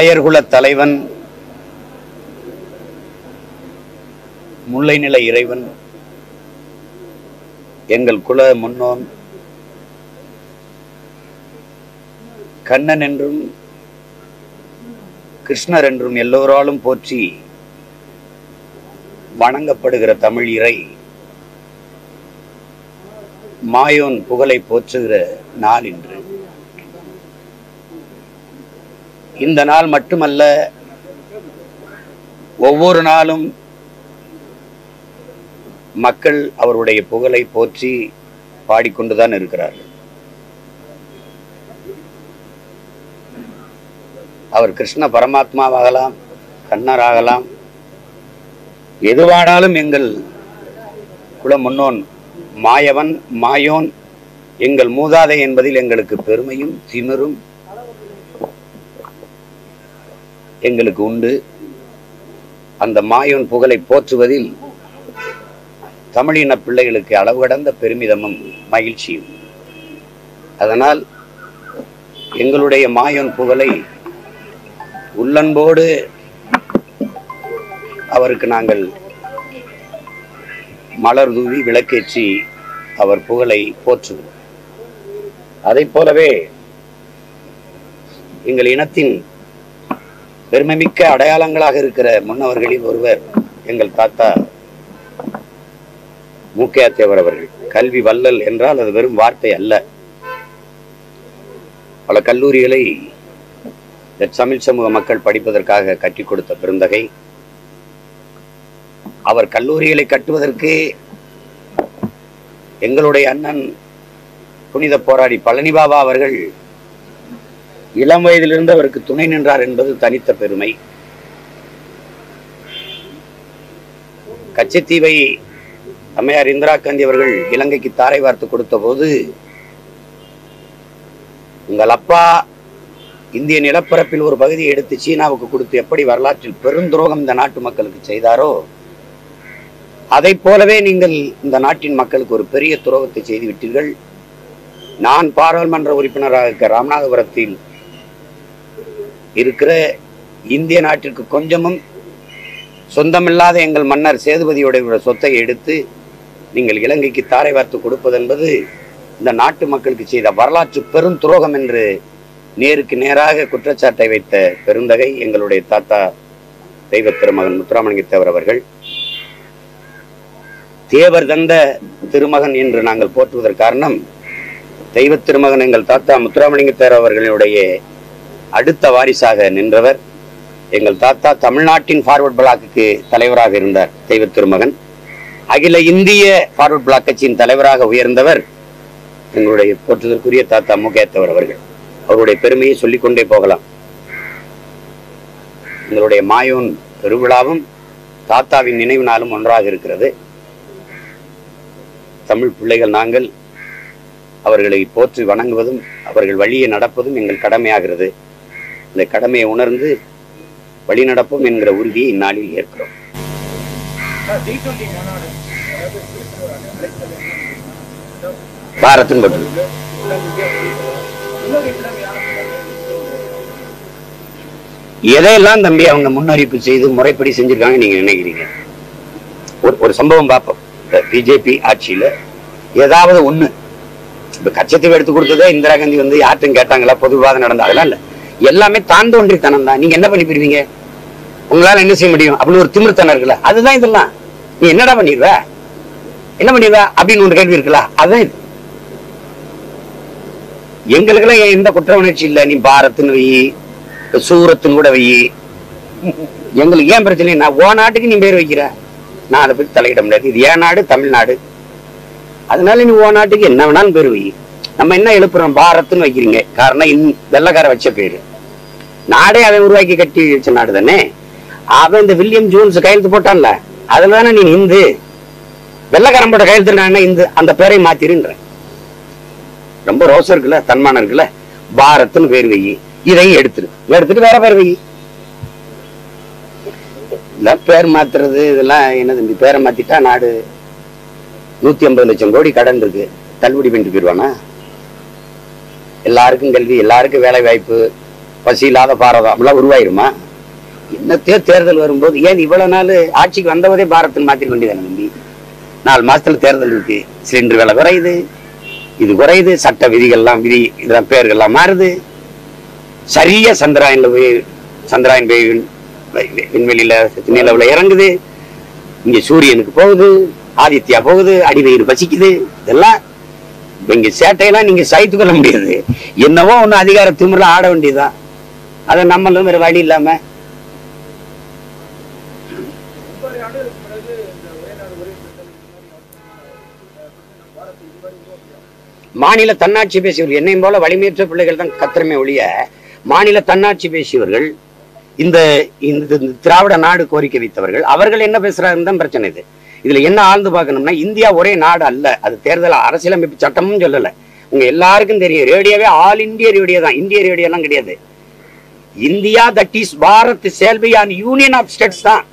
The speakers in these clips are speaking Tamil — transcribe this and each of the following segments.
மலையர்குலத் தலைவன் முல்லைநில இறைவன் எங்கள் குல முன்னோன் கண்ணன் என்றும் கிருஷ்ணர் என்றும் எல்லோராலும் போற்றி வணங்கப்படுகிற தமிழ் இறை மாயோன் புகழை போற்றுகிற நாள் இன்று. இந்த நாள் மட்டுமல்ல ஒவ்வொரு நாளும் மக்கள் அவருடைய புகழை போற்றி பாடிக்கொண்டுதான் இருக்கிறார்கள். அவர் கிருஷ்ண பரமாத்மாவாகலாம் கண்ணராகலாம் எதுவானாலும் எங்கள் குல முன்னோன் மாயவன் மாயோன் எங்கள் மூதாதை என்பதில் எங்களுக்கு பெருமையும் திமிரும் எங்களுக்கு உண்டு. அந்த மாயோன் புகழை போற்றுவதில் தமிழின பிள்ளைகளுக்கு அளவு கடந்த பெருமிதமும் மகிழ்ச்சியும். அதனால் எங்களுடைய மாயோன் புகழை உள்ளன்போடு அவருக்கு நாங்கள் மலர் தூவி விளக்கேற்றி அவர் புகழை போற்றுவோம். அதை போலவே எங்கள் இனத்தின் பெருமைமிக்க அடையாளங்களாக இருக்கிற முன்னவர்களில் ஒருவர் எங்கள் தாத்தா மூக்கையாத்தேவர் அவர்கள். கல்வி வல்லல் என்றால் அது வெறும் வார்த்தை அல்ல. பல கல்லூரிகளை தமிழ் சமூக மக்கள் படிப்பதற்காக கட்டி கொடுத்த பெருந்தகை. அவர் கல்லூரிகளை கட்டுவதற்கு எங்களுடைய அண்ணன் புனித போராடி பழனிபாபா அவர்கள் இளம் வயதிலிருந்து அவருக்கு துணை நின்றார் என்பது தனித்த பெருமை. கச்சத்தீவை அம்மையார் இந்திரா காந்தி அவர்கள் இலங்கைக்கு தாரை வார்த்து கொடுத்த போது உங்கள் அப்பா இந்திய நிலப்பரப்பில் ஒரு பகுதியை எடுத்து சீனாவுக்கு கொடுத்து எப்படி வரலாற்றில் பெருந்துரோகம் இந்த நாட்டு மக்களுக்கு செய்தாரோ அதை போலவே நீங்கள் இந்த நாட்டின் மக்களுக்கு ஒரு பெரிய துரோகத்தை செய்துவிட்டீர்கள் நான் பாராளுமன்ற உறுப்பினராக இருக்க ராமநாதபுரத்தில் இருக்கிற இந்திய நாட்டிற்கு கொஞ்சமும் சொந்தமில்லாத எங்கள் மன்னர் சேதுபதியுடைய சொத்தை எடுத்து நீங்கள் இலங்கைக்கு தாரை வார்த்து கொடுப்பது என்பது இந்த நாட்டு மக்களுக்கு செய்த வரலாற்று பெரும் துரோகம் என்று நேருக்கு நேராக குற்றச்சாட்டை வைத்த பெருந்தகை எங்களுடைய தாத்தா தெய்வ திருமகன் முத்துராமலிங்க தேவர் அவர்கள். தேவர் தந்த திருமகன் என்று நாங்கள் போற்றுவதற்கு காரணம் தெய்வ திருமகன் எங்கள் தாத்தா முத்துராமலிங்க தேவர் அவர்களுடைய அடுத்த வாரிசாக நின்றவர் எங்கள் தாத்தா தமிழ்நாட்டின் ஃபார்வர்ட் பிளாக்குக்கு தலைவராக இருந்தார் தெய்வ திருமகன். அகில இந்திய ஃபார்வர்ட் பிளாக் கட்சியின் தலைவராக உயர்ந்தவர் எங்களுடைய போற்றுதற்குரிய தாத்தா முகேத்தவர் அவர்கள். அவருடைய பெருமையை சொல்லிக்கொண்டே போகலாம். எங்களுடைய மாயோன் பெருவிழாவும் தாத்தாவின் நினைவு நாளும் ஒன்றாக இருக்கிறது. தமிழ் பிள்ளைகள் நாங்கள் அவர்களை போற்றி வணங்குவதும் அவர்கள் வழியை நடப்பதும் எங்கள் கடமையாகிறது. இந்த கடமையை உணர்ந்து வழி நடப்போம் என்கிற உறுதியை இந்நாளில் ஏற்கிறோம். பாரத்தின் பற்று. எதையெல்லாம் தம்பி அவங்க முன்னறிவிப்பு செய்து முறைப்படி செஞ்சிருக்காங்க நீங்க நினைக்கிறீங்க? ஒரு ஒரு சம்பவம் பார்ப்போம். பிஜேபி ஆட்சியில ஏதாவது ஒண்ணு. இப்ப கச்சத்தீவு எடுத்து கொடுத்ததே இந்திரா காந்தி வந்து யார்ட்டும் கேட்டாங்களா? பொதுவாக நடந்த அதெல்லாம் இல்ல. எல்லாமே தான் தோன்றித்தனம் தான் நீங்க என்ன பண்ணி போயிருவீங்க உங்களால என்ன செய்ய முடியும்? அப்படின்னு ஒரு திமிர்த்தனம் இருக்குல்ல. அதுதான் இதெல்லாம். நீ என்னடா பண்ணிடுவ? என்ன பண்ணிடுவ? அப்படின்னு ஒன்று கேள்வி இருக்குல்ல. அதுதான் இது. எங்களுக்கெல்லாம் எந்த குற்ற உணர்ச்சி இல்ல. நீ பாரத்துன்னு வை. சூரத்துன்னு கூட வை. எங்களுக்கு ஏன் பிரச்சனை? நான் ஓ நாட்டுக்கு நீ பேர் வைக்கிற. நான் அதை பத்தி தலையிட முடியாது. இது ஏன் நாடு தமிழ்நாடு. அதனால நீ ஓ நாட்டுக்கு என்ன வேணாலும் பேர் வை. நம்ம என்ன எழுப்புறோம்? பாரத்னு வைக்கிறீங்க. காரணம் இந் வெள்ளக்கார வச்ச பேரு. நாடே அவன் உருவாக்கி கட்டி வச்ச நாடு தானே? அவன் இந்த வில்லியம் ஜோன்ஸ் கையெழுத்து போட்டான்ல அதுல தானே நீ இந்து? வெள்ளக்காரன் போட்ட கையெழுத்து நான் இந்து? அந்த பேரை மாத்திருன்ற ரொம்ப ரோசம் இருக்குல்ல தன்மானம் இருக்குல்ல? பாரத்னு பேர் வெயி இதையும் எடுத்துரு. எடுத்துட்டு வேற பேர் வெயி இதெல்லாம் பேர் மாத்துறது இதெல்லாம் என்ன தம்பி பேரை மாத்திட்டா நாடு நூத்தி ஐம்பது லட்சம் கோடி கடன் இருக்கு. தள்ளுபடி பண்ணிட்டு போயிடுவானா எல்லாருக்கும் கல்வி எல்லாருக்கும் வேலை வாய்ப்பு. பசி இல்லாத பாரதம் அப்படிலாம் உருவாயிருமா? என்னத்தையோ தேர்தல் வரும்போது ஏன் இவ்வளவு நாள் ஆட்சிக்கு வந்தவதே பாரத்தில் மாத்திர வேண்டியதானே நம்பி நாலு மாசத்துல தேர்தல் இருக்கு சிலிண்டர் விலை குறையுது. இது குறையுது சட்ட விதிகள்லாம் விதி இதெல்லாம் பேர்கள்லாம் மாறுது. சரியா சந்திராயன்ல போய் சந்திராயன் போய் விண்- வி- விண்வெளியில நிலவுல இறங்குது. இங்க சூரியனுக்கு போகுது ஆதித்யா போகுது அடிவயிறு பசிக்குது. இதெல்லாம் இப்ப இங்க சேட்டையெல்லாம் நீங்க சகித்து கொள்ள முடியாது. என்னவோ ஒன்று அதிகார திமிர ஆட வேண்டியதுதான். அதை நம்மளும் வேறு வழி இல்லாம. மாநில தன்னாட்சி பேசியவர்கள் என்னையும் போல வலிமையற்ற பிள்ளைகள் தான் கத்திரமே ஒழிய மாநில தன்னாட்சி பேசியவர்கள் இந்த இந்த திராவிட நாடு கோரிக்கை வைத்தவர்கள் அவர்கள் என்ன பேசுறாங்கன்னு தான் பிரச்சனை இது. இதுல என்ன ஆழ்ந்து பார்க்கணும்னா இந்தியா ஒரே நாடு அல்ல. அது தேர்தல் அரசியலமைப்பு சட்டமும் சொல்லலை. உங்க எல்லாருக்கும் தெரியும் ரேடியோவே ஆல் இந்திய ரேடியோ தான். இந்திய ரேடியோலாம் கிடையாது. India that is Bharat shall be union of states தான்.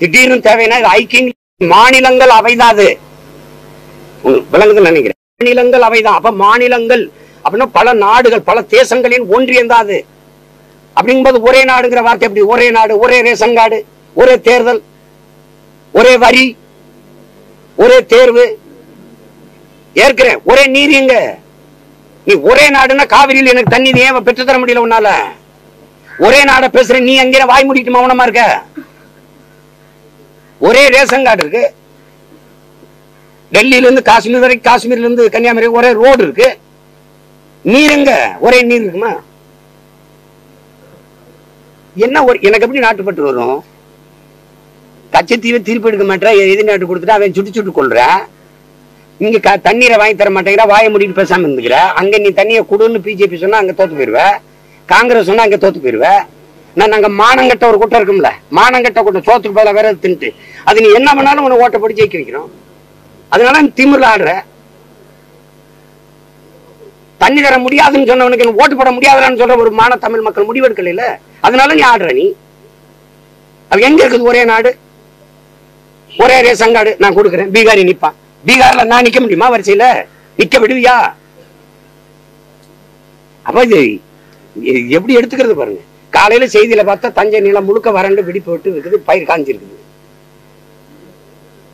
திடீர்னு தேவைன்னா ஐக்கிய மாநிலங்கள் அவைதான் அது. உங்களுக்கு விளங்குதுன்னு நினைக்கிறேன். மாநிலங்கள் அவைதான். அப்ப மாநிலங்கள் அப்படின்னா பல நாடுகள் பல தேசங்களின் ஒன்றியம் தான் அது. அப்படிங்கும்போது ஒரே நாடுங்கிற வார்த்தை எப்படி? ஒரே நாடு ஒரே ரேஷன் கார்டு ஒரே தேர்தல் ஒரே வரி ஒரே தேர்வு. ஏற்கிறேன். ஒரே நீர் எங்க? நீ ஒரே நாடுன்னா காவிரியில் எனக்கு தண்ணி ஏன் பெற்று தர முடியல உன்னால? ஒரே நாட பேசுற நீ அங்கே வாய் முடிக்கிட்டு மௌனமா இருக்க? ஒரே ரேஷன் கார்டு இருக்கு. டெல்லியில இருந்து காஷ்மீர் வரைக்கும் காஷ்மீர்ல இருந்து கன்னியாகுமரி ஒரே ரோடு இருக்கு. நீர் எங்க? ஒரே நீர் இருக்குமா? என்ன ஒரு எனக்கு எப்படி நாட்டுப்பட்டு வரும்? கச்சத்தீவை திருப்பி எடுக்க மாட்டேன் எதிர் நாட்டு கொடுத்துட்டு அவன் சுட்டு சுட்டு கொள்றான் இங்க தண்ணீரை வாங்கி தர மாட்டேங்கிற வாயை மூடிட்டு பேசாம இருந்துக்கிற. அங்க நீ தண்ணியை கொடுன்னு பிஜேபி சொன்னா அங்க தோத்து போயிருவ. காங்கிரஸ் சொன்னா அங்க தோத்து போயிருவ. நான் நாங்க மானங்கட்ட ஒரு கூட்டம் இருக்கும்ல மானங்கட்ட கூட்டம் சோத்துக்கு போல வேற தின்ட்டு அது நீ என்ன பண்ணாலும் உனக்கு ஓட்ட போட்டு ஜெயிக்க வைக்கிறோம் அதனால நீ ஆடுற. தண்ணி தர முடியாதுன்னு சொன்னவனுக்கு ஓட்டு போட முடியாதுன்னு சொல்ற ஒரு மான தமிழ் மக்கள் முடிவெடுக்கல அதனால நீ ஆடுற நீ. அது எங்க இருக்குது? ஒரே நாடு. ஒரே ரேஷன் கார்டு நான் கொடுக்குறேன். பீகாரி நிப்பான். பீகார்ல நான் நிக்க முடியுமா வரிசையில? நிக்க விடுவியா? அப்ப இது இது எப்படி எடுத்துக்கிறது பாருங்க. காலையில செய்தியில பார்த்தா தஞ்சை நிலம் முழுக்க வறண்டு வெடி போட்டு இருக்குது பயிர் காஞ்சிருக்குது.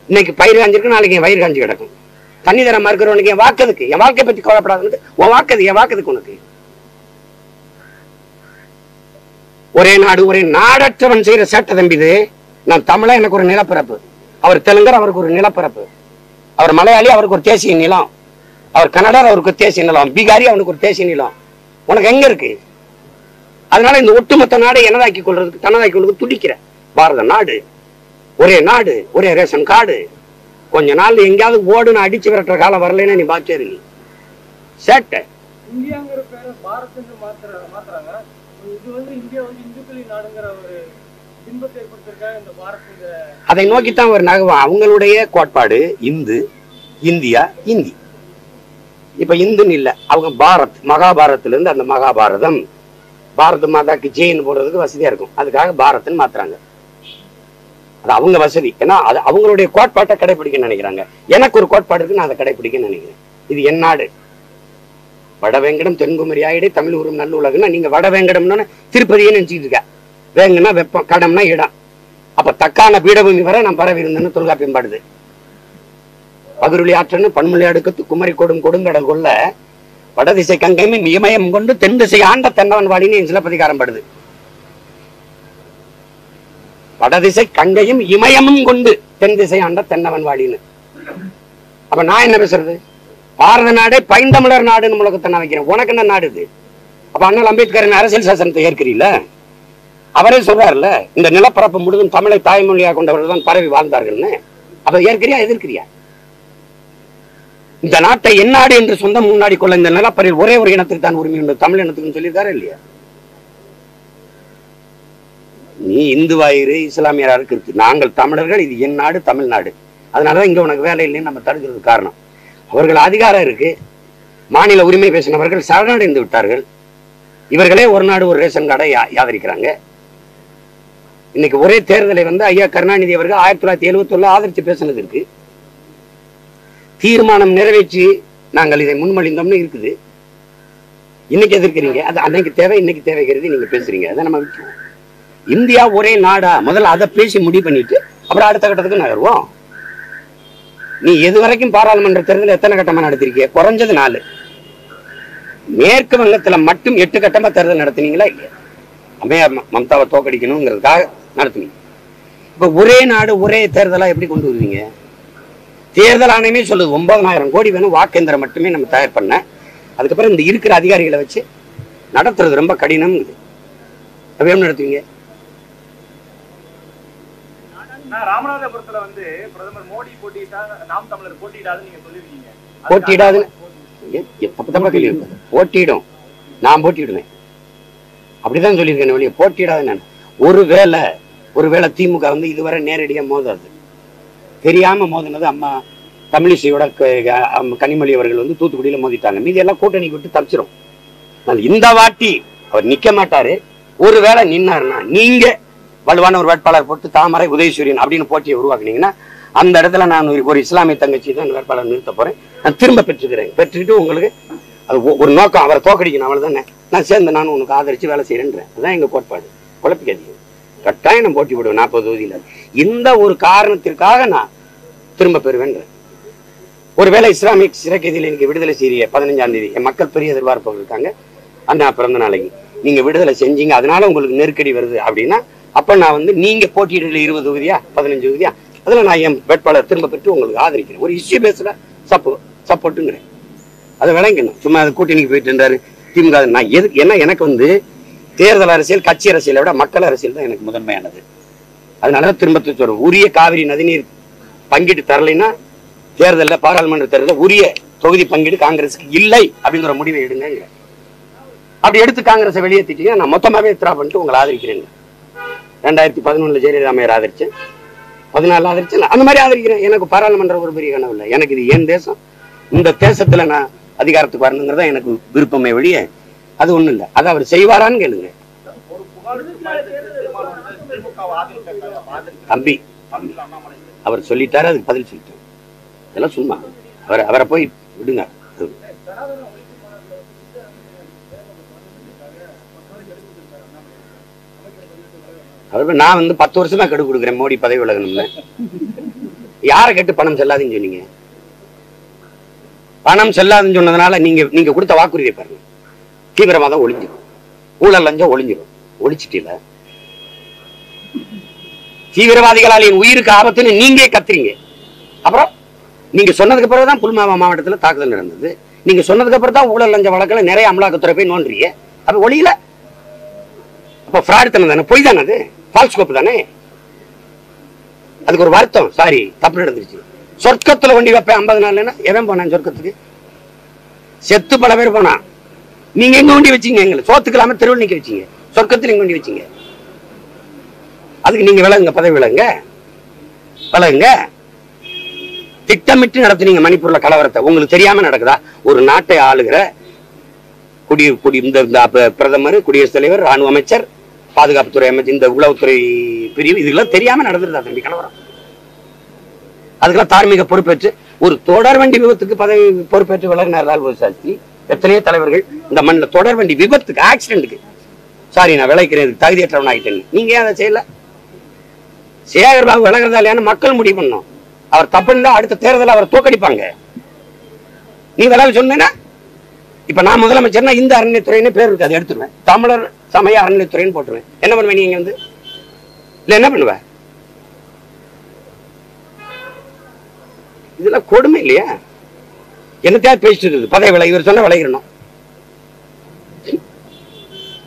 இன்னைக்கு பயிர் காஞ்சிருக்கு நாளைக்கு என் வயிறு காஞ்சி கிடக்கும். தண்ணி தர மறுக்கிறவனுக்கு என் வாக்குதுக்கு என் வாழ்க்கை பத்தி கவலைப்படாதுன்னு உன் வாக்குது என் வாக்குதுக்கு உனக்கு? ஒரே நாடு ஒரே நாடற்றவன் செய்யற சேட்டை தம்பி நான் தமிழா எனக்கு ஒரு நிலப்பிறப்பு. அவர் தெலுங்கர் அவருக்கு ஒரு நிலப்பிறப்பு. அவர் மலையாளி அவருக்கு ஒரு தேசிய நிலம். அவர் கன்னடர் அவருக்கு ஒரு தேசிய நிலம். பீகாரி அவனுக்கு ஒரு தேசிய நிலம். உனக்கு எங்க இருக்கு? அதனால இந்த ஒட்டுமொத்த நாடை எனதாக்கி கொள்றதுக்கு தனதாக்கி கொள்றதுக்கு துடிக்கிற. பாரத நாடு. ஒரே நாடு ஒரே ரேஷன் கார்டு. கொஞ்ச நாள் எங்கேயாவது ஓடுன்னு அடிச்சு விரட்டுற காலம் வரலன்னா நீ பாச்சேரு நீ சேட்டை. இந்தியாங்கிற பேரை மாத்துறாங்க. இது வந்து இந்தியா வந்து இந்துக்களின் நாடுங்கிற ஒரு அதை நோக்கித்தான் ஒரு நகவம் அவங்களுடைய கோட்பாடு இந்து இந்தியா இந்தி. இப்ப இந்துன்னு இல்ல அவங்க பாரத் மகாபாரத்ல இருந்து அந்த மகாபாரதம். பாரத மாதாக்கு ஜெயின் போடுறதுக்கு வசதியா இருக்கும். அதுக்காக பாரத்னு மாத்துறாங்க. அது அவங்க வசதி. ஏன்னா அது அவங்களுடைய கோட்பாட்டை கடைபிடிக்க நினைக்கிறாங்க. எனக்கு ஒரு கோட்பாடு இருக்கு நான் அதை கடைபிடிக்க நினைக்கிறேன். இது என் நாடு. வடவேங்கடம் தென்குமரி ஆயிடே தமிழ் ஊரும் நல்ல உலகம்னா நீங்க வடவேங்கடம்னு திருப்பதியே நினைச்சிட்டு இருக்க. வேங்கன்னா வெப்பம் கடம்னா இடம். அப்ப தக்கான பீடபூமி வரை நான் பரவி இருந்தேன்னு தொல்காப்பியம் பாடுது. பகுருளி ஆற்றன்னு பன்மொழி அடுக்கத்து குமரி கொடும் கொடுங்கடல் கொள்ள வடதிசை கங்கையும் இமயம் கொண்டு தென் திசை ஆண்ட தென்னவன் வாடின்னு என் சிலப்பதிகாரம் படுது. வடதிசை கங்கையும் இமயமும் கொண்டு தென் திசை ஆண்ட தென்னவன் வாடின்னு. அப்ப நான் என்ன பேசுறது? பாரத நாடே பைந்தமிழர் நாடுன்னு உலகத்தை நான் வைக்கிறேன். உனக்கு என்ன நாடு இது? அப்ப அண்ணல் அம்பேத்கரின் அரசியல் சாசனத்தை ஏற்கிறீங்களா அவரே சொல்றாருல்ல இந்த நிலப்பரப்பு முழுதும் தமிழை தாய்மொழியாக கொண்டவர்கள் தான் பரவி வாழ்ந்தார்கள்னு. அப்ப ஏற்கிறியா எதிர்க்கிறியா? இந்த நாட்டை என்னாடு என்று சொந்தம் முன்னாடி கொள்ள இந்த நிலப்பரில் ஒரே ஒரு இனத்துக்கு தான் உரிமை உண்டு தமிழ் இனத்துக்கு சொல்லியிருக்காரு இல்லையா? நீ இந்துவாயிரு இஸ்லாமியரா இருக்கு? நாங்கள் தமிழர்கள் இது என் நாடு தமிழ்நாடு. அதனாலதான் இங்க உனக்கு வேலை இல்லைன்னு நம்ம தடுக்கிறதுக்கு காரணம். அவர்கள் அதிகாரம் இருக்கு. மாநில உரிமை பேசினவர்கள் சரணடைந்து விட்டார்கள். இவர்களே ஒரு நாடு ஒரு ரேஷன் கார்டை ஆதரிக்கிறாங்க இன்னைக்கு ஒரே தேர்தலை வந்து ஐயா கருணாநிதி அவர்கள் ஆயிரத்தி தொள்ளாயிரத்தி எழுபத்தி ஆதரிச்சு பேசினது இருக்கு. தீர்மானம் நிறைவேற்றி நாங்கள் இதை முன்மொழிந்தோம்னு இருக்குது. இன்னைக்கு எதிர்க்கிறீங்க? அது அன்னைக்கு தேவை இன்னைக்கு தேவைங்கிறது நீங்க பேசுறீங்க. அதை நம்ம விட்டுருவோம். இந்தியா ஒரே நாடா. முதல்ல அதை பேசி முடிவு பண்ணிட்டு அப்புறம் அடுத்த கட்டத்துக்கு நகருவோம். நீ எது வரைக்கும் பாராளுமன்ற தேர்தல் எத்தனை கட்டமா நடத்திருக்கிய? குறைஞ்சது நாலு. மேற்கு வங்கத்துல மட்டும் எட்டு கட்டமா தேர்தல் நடத்துனீங்களா இல்லையா? அமையா மம்தாவை தோக்கடிக்கணுங்கிறதுக்காக நடத்துனீங்க இப்ப ஒரே நாடு ஒரே தேர்தலா எப்படி கொண்டு வருவீங்க? தேர்தல் ஆணையமே சொல்லுது ஒன்பதனாயிரம் கோடி வேணும் வாக்கேந்திரம் மட்டுமே நம்ம தயார் பண்ண. அதுக்கப்புறம் இந்த இருக்கிற அதிகாரிகளை வச்சு நடத்துறது ரொம்ப கடினம் அப்ப எப்படி நடத்துவீங்க? நான் ராமநாதபுரத்துல வந்து பிரதமர் மோடி போட்டியிட்டா நாம் தமிழர் போட்டியிடாதுன்னு நீங்க சொல்லிருக்கீங்க போட்டியிடாதுன்னு ஏ- ஏ- தப்பு தப்பா கேள்வி. போட்டியிடும். நான் போட்டியிடுவேன். அப்படிதான் சொல்லியிருக்கேன் வெளியே போட்டியிடாது நான். ஒருவேளை ஒருவேளை திமுக வந்து இதுவரை நேரடியாக மோதாது. தெரியாம மோதினது அம்மா தமிழிசையோட க- அம் கனிமொழி அவர்கள் வந்து தூத்துக்குடியில மோதிட்டாங்க. மீதி எல்லாம் கூட்டணி விட்டு தப்பிச்சிரும். ஆனால் இந்த வாட்டி அவர் நிற்க மாட்டாரு. ஒருவேளை நின்னாருன்னா நீங்க வலுவான ஒரு வேட்பாளர் போட்டு தாமரை உதயசூரியன் அப்படின்னு போட்டியை உருவாக்குனீங்கன்னா அந்த இடத்துல நான் ஒரு- ஒரு இஸ்லாமிய தங்கச்சி தான் வேட்பாளர் நிறுத்த போறேன். நான் திரும்ப பெற்றுக்கிறேன். பெற்றுக்கிட்டு உங்களுக்கு அது ஒ- ஒரு நோக்கம். அவரை தோக்கடிக்கணும். அவ்வளவுதானே நான் சேர்ந்து நான் உனக்கு ஆதரித்து வேலை செய்கிறேன்றேன் அதுதான் எங்க கோட்பாடு. குழப்பிக்காதீங்க. கட்டாயம் நான் போட்டி விடுவேன் நாற்பது தொகுதியில். இந்த ஒரு காரணத்திற்காக நான் திரும்ப பெறுவேன். ஒருவேளை இஸ்லாமிக் சிறைக்கைதியில் எனக்கு விடுதலை செய்ய பதினஞ்சாம் தேதி. என் மக்கள் பெரிய எதிர்பார்ப்பவர்கள் இருக்காங்க. அண்ணா பிறந்த நாளைக்கு. நீங்க விடுதலை செஞ்சீங்க அதனால உங்களுக்கு நெருக்கடி வருது அப்படின்னா அப்ப நான் வந்து நீங்க போட்டியிடல இருபது தொகுதியா பதினஞ்சு தொகுதியா அதுல நான் என் வேட்பாளர் திரும்ப பெற்று உங்களுக்கு ஆதரிக்கிறேன். ஒரு இஷ்யூ பேஸில் சப்போ சப்போர்ட்டுங்கிறேன் அதை விளங்கணும். சும்மா அதை கூட்டணிக்கு போயிட்டு இருந்தாரு திமுக நான் எது ஏன்னா எனக்கு வந்து தேர்தல் அரசியல் கட்சி அரசியலை விட மக்கள் அரசியல் தான் எனக்கு முதன்மையானது. அதனால தான் திரும்ப சொல்றேன். உரிய காவிரி நதிநீர் பங்கீட்டு தரலைன்னா தேர்தலில் பாராளுமன்ற தேர்தலில் உரிய தொகுதி பங்கீடு காங்கிரஸுக்கு இல்லை அப்படிங்கிற முடிவை எடுங்க அப்படி எடுத்து காங்கிரஸை வெளியேற்றிட்டீங்க நான் மொத்தமாகவே வித்ரா பண்ணிட்டு உங்களை ஆதரிக்கிறேங்க. ரெண்டாயிரத்தி பதினொன்னுல ஜெயலலிதாமையர் ஆதரிச்சேன். பதினாலு ஆதரிச்சேன். அந்த மாதிரி ஆதரிக்கிறேன். எனக்கு பாராளுமன்ற ஒரு பெரிய கனவு இல்லை. எனக்கு இது என் தேசம்? இந்த தேசத்துல நான் அதிகாரத்துக்கு வரணுங்கிறதா எனக்கு விருப்பமே வழியே அது ஒண்ணும் இல்லை. அது அவர் செய்வாரான்னு கேளுங்க தம்பி அவர் சொல்லிட்டாரு அதுக்கு பதில் சொல்லிட்டாரு. இதெல்லாம் சும்மா. அவரை அவரை போய் விடுங்க. அவர் நான் வந்து பத்து வருஷமா கெடு கொடுக்குறேன் மோடி பதவி விலகணும்னு. யாரை கேட்டு பணம் செல்லாதுன்னு சொன்னீங்க? பணம் செல்லாதுன்னு சொன்னதுனால நீங்க நீங்க கொடுத்த வாக்குறுதியை பாருங்க. தீவிரவாதம் ஒளிஞ்சிடும் ஊழல் லஞ்சம் ஒளிஞ்சிடும் ஒளிச்சிட்டீல. தீவிரவாதிகளால் என் உயிருக்கு ஆபத்துன்னு நீங்க கத்துறீங்க. அப்புறம் நீங்க சொன்னதுக்கு பிறகுதான் புல்மாவா மாவட்டத்துல தாக்குதல் நடந்தது. நீங்க சொன்னதுக்கு அப்புறம் தான் ஊழல் லஞ்ச வழக்கில் நிறைய அமலாக்கத்துறை போய் நோன்றீங்க அப்ப ஒளியில. அப்ப ஃப்ராடு தானே தானே? பொய் தானே அது? ஃபால்ஸ் கோப்பு தானே? அதுக்கு ஒரு வருத்தம். சாரி தப்பு நடந்துருச்சு. சொர்க்கத்துல வண்டி வைப்பேன் ஐம்பது நாள்னா எவன் போனான் சொர்க்கத்துக்கு? செத்து பல பேர் போனான். நீங்க எங்க வண்டி வச்சீங்க? எங்களை சோத்துக்கலாம தெருவில் நிக்க வச்சீங்க. சொர்க்கத்தில் எங்க வண்டி வச்சீங்க? அதுக்கு நீங்க விளங்குங்க பதவி விளங்க விளங்குங்க திட்டமிட்டு நடத்துனீங்க மணிப்பூர்ல கலவரத்தை. உங்களுக்கு தெரியாம நடக்குதா? ஒரு நாட்டை ஆளுகிற குடி குடி இந்த பிரதமர் குடியரசுத் தலைவர் ராணுவ அமைச்சர் பாதுகாப்புத்துறை அமைச்சர் இந்த உளவுத்துறை பிரிவு இதெல்லாம் தெரியாம நடந்துருதா தம்பி கலவரம்? அதுக்கெல்லாம் தார்மீக பொறுப்பேற்று ஒரு தொடர் வண்டி விபத்துக்கு பதவி பொறுப்பேற்று விலகினார் லால்பூர் சாஸ்திரி. எத்தனையோ தலைவர்கள் இந்த மண்ணில் தொடர் வண்டி விபத்துக்கு ஆக்சிடென்ட்டுக்கு சாரி நான் விளைக்கிறேன் இதுக்கு தகுதியற்றவன் ஆகிட்டேன் நீங்க ஏன் அதை செய்யல? சேகர் பாபு விலகிறதா இல்லையான்னு மக்கள் முடிவு பண்ணோம் அவர் தப்புன்னா அடுத்த தேர்தலில் அவர் தோக்கடிப்பாங்க நீ விளையாட சொன்னா இப்ப நான் முதலமைச்சர்னா இந்த அறநிலைத்துறைன்னு பேர் இருக்கு அதை எடுத்துருவேன். தமிழர் சமய அறநிலைத்துறைன்னு போட்டுருவேன். என்ன பண்ணுவேன் நீங்க வந்து? இல்ல என்ன பண்ணுவ? இதெல்லாம் கொடுமை இல்லையா? என்னத்தையாவது பேசிட்டு இருக்குது. பதவி விலை இவர் சொன்ன விளையிடணும்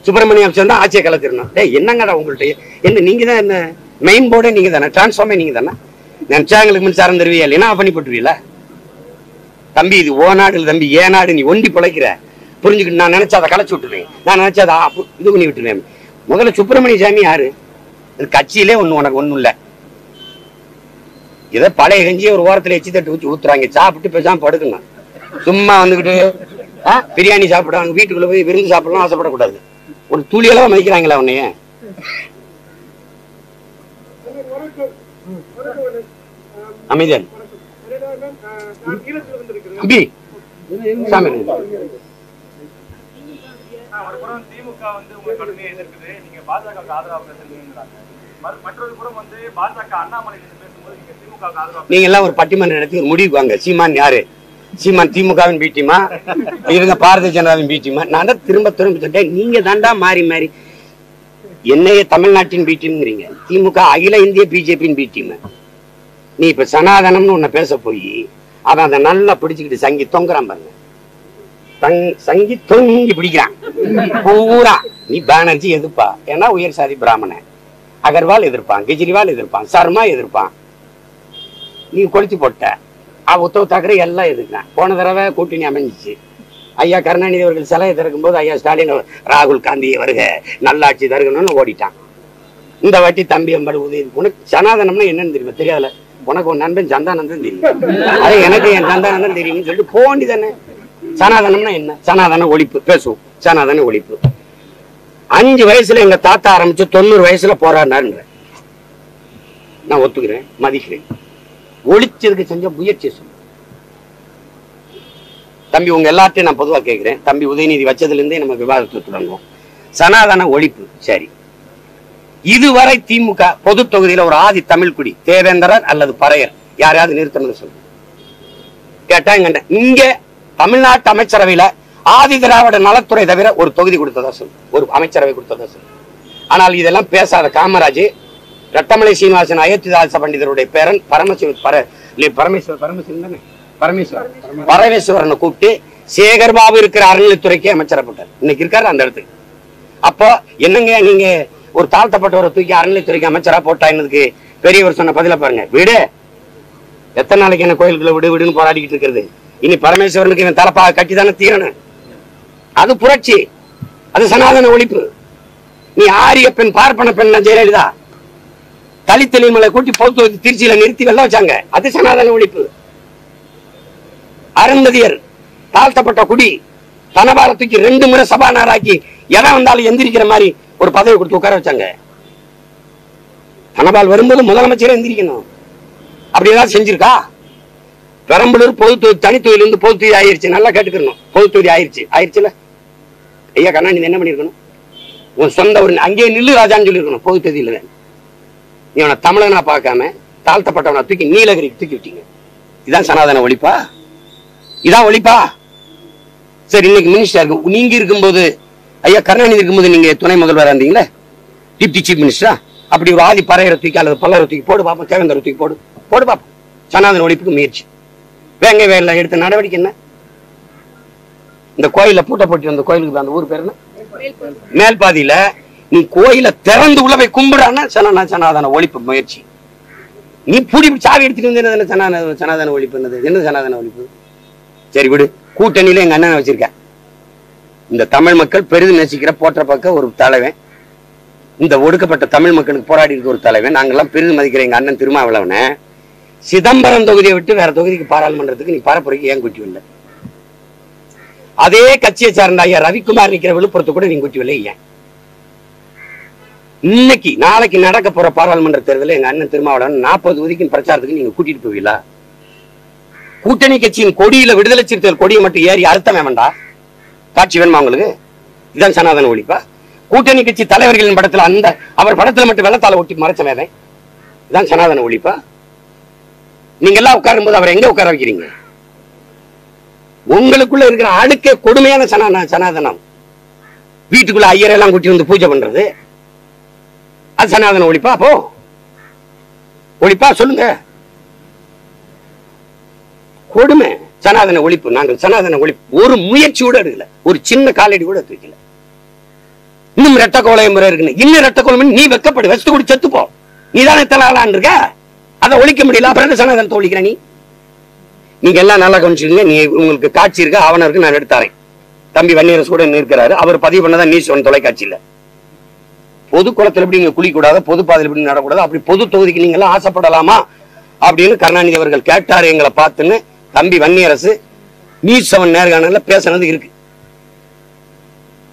சுப்பிரமணியம் சொன்னா ஆட்சியை கலத்திடணும் டேய் என்னங்கடா உங்கள்ட்ட? என்ன நீங்க தான் என்ன? மெயின் போர்டே நீங்க தானே டிரான்ஸ்ஃபார்மே நீங்க தானே நினைச்சாங்களுக்கு மின்சாரம் தருவியா இல்லைன்னா பண்ணி போட்டுருவீல தம்பி இது ஓ நாடு தம்பி ஏ நாடு நீ ஒண்டி பிழைக்கிற. புரிஞ்சுக்கிட்டு நான் நினைச்சா அதை களைச்சு விட்டுருவேன். நான் நினைச்சா அதை இது பண்ணி விட்டுருவேன். முதல்ல சுப்பிரமணிய சாமி யாரு? கட்சியிலே ஒண்ணு உனக்கு ஒண்ணும் இல்ல. இதை பழைய கஞ்சியை ஒரு ஓரத்துல எச்சி தட்டு ஊற்றி ஊத்துறாங்க. சாப்பிட்டு பேசாம படுக்குங்க சும்மா வந்துகிட்டு பிரியாணி சாப்பிடுறாங்க வீட்டுக்குள்ள போய் விருந்து சாப்பிடலாம் ஆசைப்படக்கூடாது. ஒரு துளியெல்லாம் மதிக்கிறாங்களா உன்னைய அமைதியார். தம்பி சாமி. திமுக வந்து எதிர்க்குது நீங்க பாஜக பேசுறீங்கிறாங்க நீங்க எல்லாம் ஒரு பட்டிமன்ற நடத்தி ஒரு முடிவுக்கு வாங்க. சீமான் யாரு? சீமான் திமுகவின் பி இவங்க பாரதிய ஜனதாவின் பி நான் தான் திரும்ப திரும்ப சொல்லிட்டேன் நீங்க தாண்டா மாறி மாறி என்னைய தமிழ்நாட்டின் பி திமுக அகில இந்திய பிஜேபியின் பி நீ இப்ப சனாதனம்னு உன்னை பேச போய் அவன் அதை நல்லா பிடிச்சுக்கிட்டு சங்கி தொங்குறான் பாருங்க. தங்- சங்கி தொங்கி பிடிக்கிறான். பூரா. நீ பானர்ஜி எதிர்ப்பா? ஏன்னா உயர் சாதி பிராமணன். அகர்வால் எதிர்ப்பான் கெஜ்ரிவால் எதிர்ப்பான் சர்மா எதிர்ப்பான். நீ கொளுத்தி போட்ட. உத்தவ் தாக்கரே எல்லாம் எதுக்குறான் போன தடவை கூட்டணி அமைஞ்சிச்சு. ஐயா கருணாநிதி அவர்கள் சிலையை திறக்கும் போது ஐயா ஸ்டாலின் ராகுல் காந்தி வருக நல்லாட்சி தருகணும்னு ஓடிட்டான் இந்த வாட்டி தம்பி அம்பாடு உதவி உனக்கு சனாதனம்னா என்னன்னு தெரியுமா? தெரியாதுல உனக்கு உன் நண்பன் சந்தானந்தன் தெரியும். அதே எனக்கு என் சந்தானந்தம் தெரியும்னு சொல்லிட்டு போண்டி தானே. சனாதனம்னா என்ன? சனாதன ஒழிப்பு. பேசுவோம். சனாதன ஒழிப்பு. அஞ்சு வயசுல எங்க தாத்தா ஆரம்பிச்சு தொண்ணூறு வயசுல போராடினாருன்ற நான் ஒத்துக்கிறேன் மதிக்கிறேன். ஒழிச்சதுக்கு செஞ்ச முயற்சி சொல்லு. தம்பி உங்க எல்லாத்தையும் நான் பொதுவா கேட்கிறேன் தம்பி உதயநிதி வச்சதுல இருந்தே நம்ம விவாதத்தை தொடங்குவோம். சனாதன ஒழிப்பு. சரி. இதுவரை திமுக பொது தொகுதியில ஒரு ஆதி தமிழ்குடி தேவேந்திரர் அல்லது பறையர். யாரையாவது நிறுத்தணும்னு சொல்லு. கேட்டா இங்க இங்க தமிழ்நாட்டு அமைச்சரவையில ஆதி திராவிட நலத்துறை தவிர ஒரு தொகுதி கொடுத்ததா சொல்லு. ஒரு அமைச்சரவை கொடுத்ததா சொல்லு. ஆனால் இதெல்லாம் பேசாத காமராஜ் ரட்டமலை சீனிவாசன் அயோத்திதாச பண்டிதருடைய பேரன் பரமசிவர் பர பரமேஸ்வர் பரமசிவன் தானே? பரமேஸ்வரன். பரமேஸ்வரனை கூப்பிட்டு சேகர் பாபு இருக்கிற அறநிலைத்துறைக்கு அமைச்சரப்பட்டார் இன்னைக்கு இருக்காரு அந்த இடத்துக்கு. அப்போ என்னங்க நீங்க ஒரு தாழ்த்தப்பட்டவரை தூக்கி அறநிலைத்துறைக்கு அமைச்சரா போட்டா என்னதுக்கு? பெரியவர் சொன்ன பதில பாருங்க. விடு. எத்தனை நாளைக்கு என்ன கோயிலுக்குள்ள விடு விடுன்னு போராடிக்கிட்டு இருக்கிறது. இனி பரமேஸ்வரனுக்கு இவன் தலப்பாக கட்டி தானே தீரணும். அது புரட்சி. அது சனாதன ஒழிப்பு. நீ ஆரிய பெண் பார்ப்பன பெண் ஜெயலலிதா. தலித் கூட்டி பொறுத்து திருச்சியில நிறுத்தி வெள்ள வச்சாங்க. அது சனாதன ஒழிப்பு. அருந்ததியர் தாழ்த்தப்பட்ட குடி தனபாரத்துக்கு ரெண்டு முறை சபாநாயகராக்கி எவன் வந்தாலும் எந்திரிக்கிற மாதிரி ஒரு பதவி கொடுத்து உட்கார வச்சாங்க. தனபால் வரும்போது முதலமைச்சரே எந்திரிக்கணும். அப்படி ஏதாவது செஞ்சிருக்கா? பெரம்பலூர் பொதுத்தொகுதி தொகுதி இருந்து பொது ஆயிருச்சு. நல்லா கேட்டுக்கணும். பொதுத்தொகுதி ஆயிருச்சு. ஆயிருச்சுல? ஐயா கண்ணா என்ன பண்ணிருக்கணும்? உன் சொந்த ஒரு அங்கேயே நில்லு ராஜான்னு சொல்லியிருக்கணும் பொது தான் நீ அவனை தமிழனா பார்க்காம தாழ்த்தப்பட்டவனை தூக்கி நீலகிரிக்கு தூக்கி விட்டீங்க. இதான் சனாதன ஒழிப்பா? இதான் ஒழிப்பா? சரி இன்னைக்கு மினிஸ்டர் நீங்க இருக்கும்போது ஐயா கருணாநிதி இருக்கும்போது நீங்க துணை முதல்வரா இருந்தீங்களே? டிப்டி சீஃப் மினிஸ்டரா அப்படி ஒரு ஆதி பறையரை தூக்கி அல்லது பல்லரை தூக்கி போடு பாப்போம் தேவேந்தரை தூக்கி போடு. போடு பாப்போம். சனாதன ஒழிப்புக்கு முயற்சி. வேங்க வேலை எடுத்த நடவடிக்கை என்ன? இந்த கோயில பூட்டை போட்டு வந்த கோயிலுக்கு அந்த ஊர் பேர் என்ன? மேல்பாதியில நீ கோயில திறந்து உள்ள போய் கும்பிடான்னா சனா சனாதன ஒழிப்பு முயற்சி. நீ புடி சாவி எடுத்துட்டு வந்து என்ன சனாதன சனாதன ஒழிப்பு என்னது? என்ன சனாதன ஒழிப்பு? சரி விடு. கூட்டணியில எங்க அண்ணன் வச்சிருக்கேன் இந்த தமிழ் மக்கள் பெரிதும் நேசிக்கிற போற்ற பக்க ஒரு தலைவன். இந்த ஒடுக்கப்பட்ட தமிழ் மக்களுக்கு போராடி இருக்க ஒரு தலைவன். நாங்கெல்லாம் பெரிதும் மதிக்கிற எங்க அண்ணன் திருமாவளவனை. சிதம்பரம் தொகுதியை விட்டு வேற தொகுதிக்கு பாராளுமன்றத்துக்கு நீ பரப்புரைக்கு ஏன் குட்டி வரல? அதே கட்சியை சார்ந்த ஐயா ரவிக்குமார் நிக்கிற விழுப்புரத்தை கூட நீங்க குட்டி வரல ஏன்? இன்னைக்கு நாளைக்கு நடக்க போற பாராளுமன்ற தேர்தலில் எங்க அண்ணன் திருமாவளவன் நாற்பது உதிக்கும் பிரச்சாரத்துக்கு நீங்க கூட்டிட்டு போவீங்களா? கூட்டணி கட்சியின் கொடியில விடுதலை சிறுத்தைகள் கொடியை மட்டும் ஏறி அழுத்தம் வேண்டா காட்சி வேணுமா உங்களுக்கு? இதான் சனாதன ஒழிப்பா? கூட்டணி கட்சி தலைவர்களின் படத்துல அந்த அவர் படத்துல மட்டும் வெள்ளத்தால ஒட்டி மறைச்ச வேதை இதான் சனாதன ஒழிப்பா? நீங்க எல்லாம் உட்காரும் போது அவரை எங்க உட்கார வைக்கிறீங்க? உங்களுக்குள்ள இருக்கிற அடுக்க கொடுமையான சனாதன சனாதனம். வீட்டுக்குள்ள ஐயரெல்லாம் கூட்டி வந்து பூஜை பண்றது. அது ஒழிப்பா போ. ஒழிப்பா சொல்லுங்க. கொடுமை. சனாதன ஒழிப்பு நாங்கள் சனாதன ஒழிப்பு ஒரு முயற்சி கூட எடுக்கல. ஒரு சின்ன காலடி கூட வைக்கல இன்னும் ரெட்ட கோலம் முறை இருக்குன்னு. இன்னும் ரெட்ட கோலம் நீ வெக்கப்படு. வச்சு கூட செத்துப்போ நீ தானே தலாலான் இருக்க? அதை ஒழிக்க முடியல. அப்புறம் சனாதனத்தை ஒழிக்கிற நீ? நீங்க எல்லாம் நல்லா கவனிச்சுக்கீங்க. நீ உங்களுக்கு காட்சி இருக்கு அவனருக்கு நான் எடுத்தாரேன் தம்பி வன்னியரசு கூட இருக்கிறாரு அவர் பதிவு பண்ணதான் நீ ஒன் தொலைக்காட்சியில. பொது குளத்துல எப்படி நீங்க குளிக்கூடாது பொது பாதையில் எப்படி நடக்கூடாது அப்படி பொது தொகுதிக்கு நீங்க எல்லாம் ஆசைப்படலாமா? அப்படின்னு கருணாநிதி அவர்கள் கேட்டாரு எங்களை பார்த்துன்னு. தம்பி வன்னியரசு நியூஸ் செவன் நேர்காணல பேசுனது இருக்கு.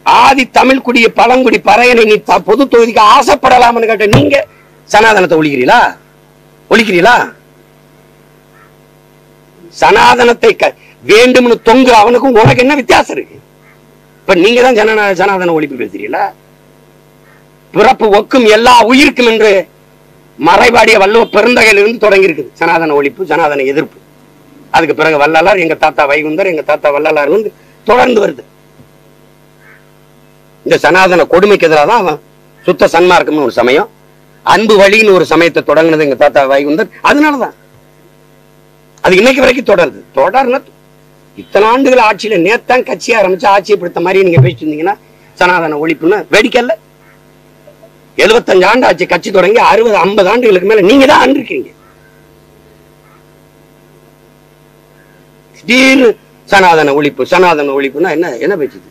ஆதி தமிழ் குடிய பழங்குடி பறையனை நீ பொது தொகுதிக்கு ஆசைப்படலாம்னு கேட்ட நீங்க சனாதனத்தை ஒழிக்கிறீங்களா ஒழிக்கிறீங்களா சனாதனத்தை க- வேண்டும்னு தொங்கு அவனுக்கும் உனக்கு என்ன வித்தியாசம் இருக்கு? இப்ப நீங்க தான் சனாதன ஒழிப்பு பேசுறீங்களா? பிறப்பு ஒக்கும் எல்லா உயிருக்கும் என்று மறைபாடிய வள்ளுவ பெருந்தகையிலிருந்து தொடங்கி இருக்குது சனாதன ஒழிப்பு சனாதன எதிர்ப்பு. அதுக்கு பிறகு வள்ளலார் எங்க தாத்தா வைகுந்தர் எங்க தாத்தா வள்ளலார் வந்து தொடர்ந்து வருது. இந்த சனாதன கொடுமைக்கு எதிராக தான் அவன் சுத்த சன்மார்க்கம்னு ஒரு சமயம் அன்பு வழின்னு ஒரு சமயத்தை தொடங்குனது எங்க தாத்தா வைகுந்தர். அதனாலதான். அது இன்னைக்கு வரைக்கும் தொடருது. தொடர்னா இத்தனை ஆண்டுகள் ஆட்சியில நேத்தான் கட்சி ஆரம்பிச்சு ஆட்சியை பிடித்த மாதிரி நீங்க பேசிட்டு இருந்தீங்கன்னா சனாதன ஒழிப்புன்னு வேடிக்கை இல்லை. எழுபத்தஞ்சு ஆண்டு ஆட்சி கட்சி தொடங்கி அறுபது ஐம்பது ஆண்டுகளுக்கு மேல நீங்க தான் ஆண்டிருக்கீங்க. திடீர்னு சனாதன ஒழிப்பு சனாதன ஒழிப்புன்னா என்ன என்ன பேச்சுது?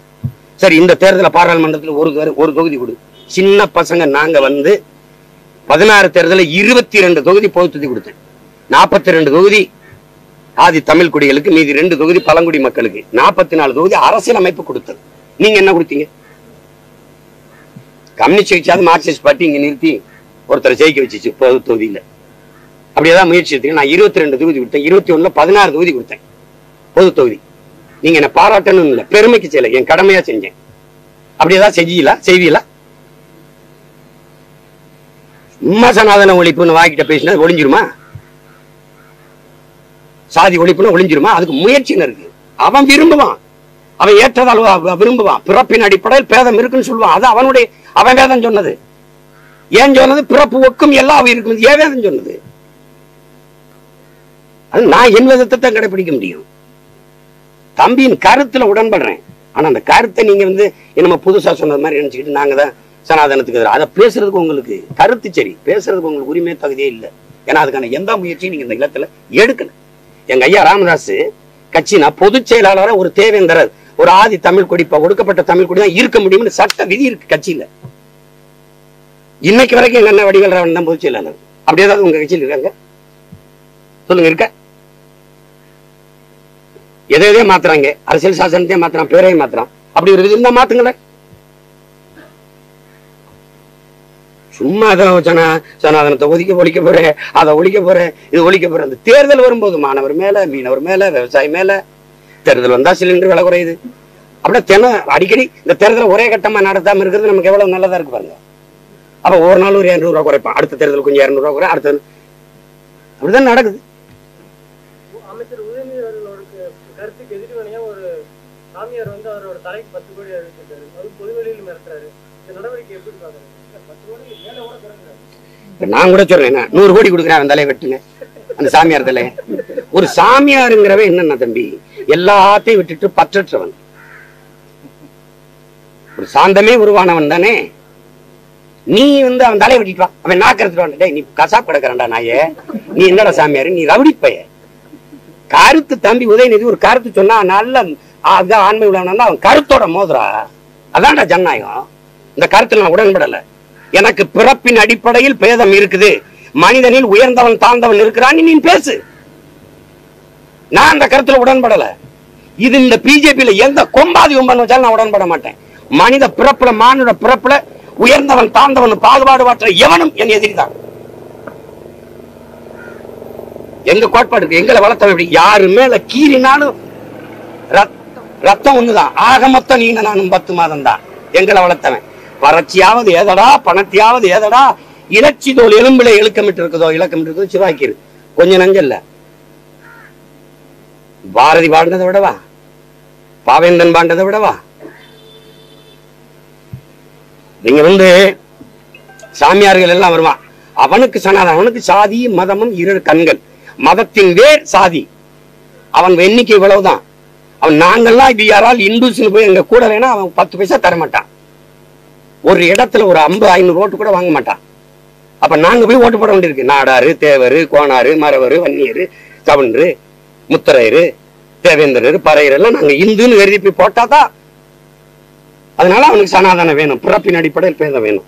சரி இந்த தேர்தல பாராளுமன்றத்துல ஒரு ஒரு தொகுதி கொடு. சின்ன பசங்க நாங்க வந்து பதினாறு தேர்தல இருபத்தி ரெண்டு தொகுதி பொது தொகுதி கொடுத்தேன். நாற்பத்தி ரெண்டு தொகுதி ஆதி தமிழ் குடிகளுக்கு மீதி ரெண்டு தொகுதி பழங்குடி மக்களுக்கு. நாற்பத்தி நாலு தொகுதி அரசியலமைப்பு கொடுத்தது. நீங்க என்ன கொடுத்தீங்க? கம்யூனிஸ்ட் கட்சியாவது மார்க்சிஸ்ட் பார்ட்டி இங்கே நிறுத்தி ஒருத்தரை ஜெயிக்க வச்சிச்சு பொது தொகுதியில. அப்படியேதான் முயற்சி எடுத்தீங்க. நான் இருபத்தி ரெண்டு தொகுதி கொடுத்தேன். இருபத்தி ஒண்ணுல பதினாறு தொகுதி கொடுத்தேன். பொது தொகுதி. நீங்க என்ன பாராட்டணும் இல்ல. பெருமைக்கு செய்யலை. என் கடமையா செஞ்சேன். அப்படியேதான் செஞ்சீங்களா செய்வீங்களா சும்மா சனாதன ஒழிப்புன்னு வாக்கிட்ட பேசினா ஒளிஞ்சிருமா? சாதி ஒழிப்புன்னு ஒளிஞ்சிருமா? அதுக்கு முயற்சின்னு இருக்கு? அவன் விரும்புவான். அவன் ஏற்றதால் விரும்புவான். பிறப்பின் அடிப்படையில் பேதம் இருக்குன்னு சொல்லுவான். அது அவனுடைய அவன் வேதம் சொன்னது. ஏன் சொன்னது? பிறப்பு ஒக்கும் எல்லா உயிருக்கும். ஏன் வேதம் சொன்னது? அது நான் என் விதத்தை தான் கடைபிடிக்க முடியும். தம்பியின் கருத்துல உடன்படுறேன். ஆனா அந்த கருத்தை நீங்க வந்து நம்ம புதுசா சொன்னது மாதிரி நினைச்சுக்கிட்டு நாங்க தான் சனாதனத்துக்கு எதிராக அதை பேசுறதுக்கு உங்களுக்கு கருத்து சரி. பேசுறதுக்கு உங்களுக்கு உரிமை தகுதியே இல்லை. ஏன்னா அதுக்கான எந்த முயற்சியும் நீங்க இந்த இல்லத்துல எடுக்கல. எங்க ஐயா ராமதாஸ் கட்சினா பொதுச் செயலாளரா ஒரு தேவேந்தரர். ஒரு ஆதி தமிழ் குடி ஒடுக்கப்பட்ட தமிழ் குடி தான் இருக்க முடியும்னு சட்ட விதி இருக்கு கட்சியில. இன்னைக்கு வரைக்கும் எங்க அண்ணன் வடிவேல் ராவன் தான் பொதுச் செயலாளர். அப்படி ஏதாவது உங்க கட்சியில் இருக்காங்க. சொல்லுங்க இருக்க? எதை எதையே மாத்துறாங்க. அரசியல் சாசனத்தையே மாத்துறான் பேரையும் மாத்துறான். அப்படி ஒரு இருந்தா மாத்துங்களேன். சும்மா அதை சனா சனாதனத்தை ஒதுக்க ஒழிக்க போறேன் அதை ஒழிக்க போறேன் இது ஒழிக்க போறேன். அந்த தேர்தல் வரும்போது மாணவர் மேல மீனவர் மேல விவசாயி மேல தேர்தல் வந்தா சிலிண்டர் விலை குறையுது. அப்படியே தினம் அடிக்கடி இந்த தேர்தலை ஒரே கட்டமா நடத்தாம இருக்கிறது நமக்கு எவ்வளவு நல்லதா இருக்கு பாருங்க. அப்ப ஒரு நாள் ஒரு இருநூறு ரூபா குறைப்பான் அடுத்த தேர்தல் கொஞ்சம் இருநூறு ரூபா குறை அடுத்த அப்படிதான் நடக்குது. நான் கூட சொல்றேன் என்ன, நூறு கோடி கொடுக்குறேன் அவன் தலையை வெட்டுங்க அந்த சாமியார் தலைய. ஒரு சாமியாருங்கிறவன் என்னன்னா தம்பி? எல்லாத்தையும் விட்டுட்டு பற்றற்றவன். ஒரு சாந்தமே உருவானவன் தானே. நீ வந்து அவன் தலையை வெட்டிட்டு வா. அவன் நாக்கிறதுட்டு டேய் நீ கசாப் கிடக்குறா நாயே. நீ என்னடா சாமியாரு? நீ ரவுடி கருத்து தம்பி உதயநிதி ஒரு கருத்து சொன்னா நல்ல அதுதான் ஆண்மை உள்ளவனா அவன் கருத்தோட மோதுரா அதான்டா ஜனநாயகம். இந்த கருத்துல நான் உடன்படல. எனக்கு பிறப்பின் அடிப்படையில் பேதம் இருக்குது. மனிதனில் உயர்ந்தவன் தாழ்ந்தவன் இருக்கிறான். நீ பேசு. நான் அந்த கருத்துல உடன்படல. இது இந்த பிஜேபியில எந்த கொம்பாதி கொம்பன் வச்சாலும் நான் உடன்பட மாட்டேன். மனித பிறப்புல மானுட பிறப்புல உயர்ந்தவன் தாழ்ந்தவன் பாகுபாடு மாற்ற எவனும் என் எதிரிதான் எங்க கோட்பாடு இருக்கு? எங்களை வளர்த்தவன் எப்படி? யாரு மேல கீறினாலும் ரத்- ரத்தம் ஒண்ணுதான். ஆக மொத்தம் நீங்க நானும் பத்து மாதம் தான் எங்களை வளர்த்தவன். வறட்சியாவது ஏதடா பணத்தையாவது ஏதடா இலச்சி தோல் எலும்புல இழுக்கமிட்டு இருக்குதோ இலக்கமிட்டு இருக்குதோ சிவாக்கிரு. கொஞ்சம் நஞ்சல்ல பாரதி பாண்டதை விடவா? பாவேந்தன் பாண்டதை விடவா? நீங்க வந்து சாமியார்கள் எல்லாம் வருவான் அவனுக்கு சனாதன் அவனுக்கு சாதி மதமும் இரு கண்கள். மதத்தின் வேர் சாதி. அவன் எண்ணிக்கை இவ்வளவுதான். அவன் நாங்கெல்லாம் இது யாரால் இந்துஸ்னு போய் எங்க கூட வேணா அவன் பத்து பைசா தர மாட்டான். ஒரு இடத்துல ஒரு ஐம்பது ஐநூறு ஓட்டு கூட வாங்க மாட்டான். அப்ப நாங்க போய் ஓட்டு போட வேண்டியிருக்கு. நாடாரு தேவரு கோணாரு மரவரு வன்னியரு தவன்று முத்தரையரு தேவேந்திரர் பறையர் எல்லாம் நாங்க இந்துன்னு எழுதி போய் போட்டாதான் அதனால அவனுக்கு சனாதனம் வேணும் பிறப்பின் அடிப்படையில் பேதம் வேணும்.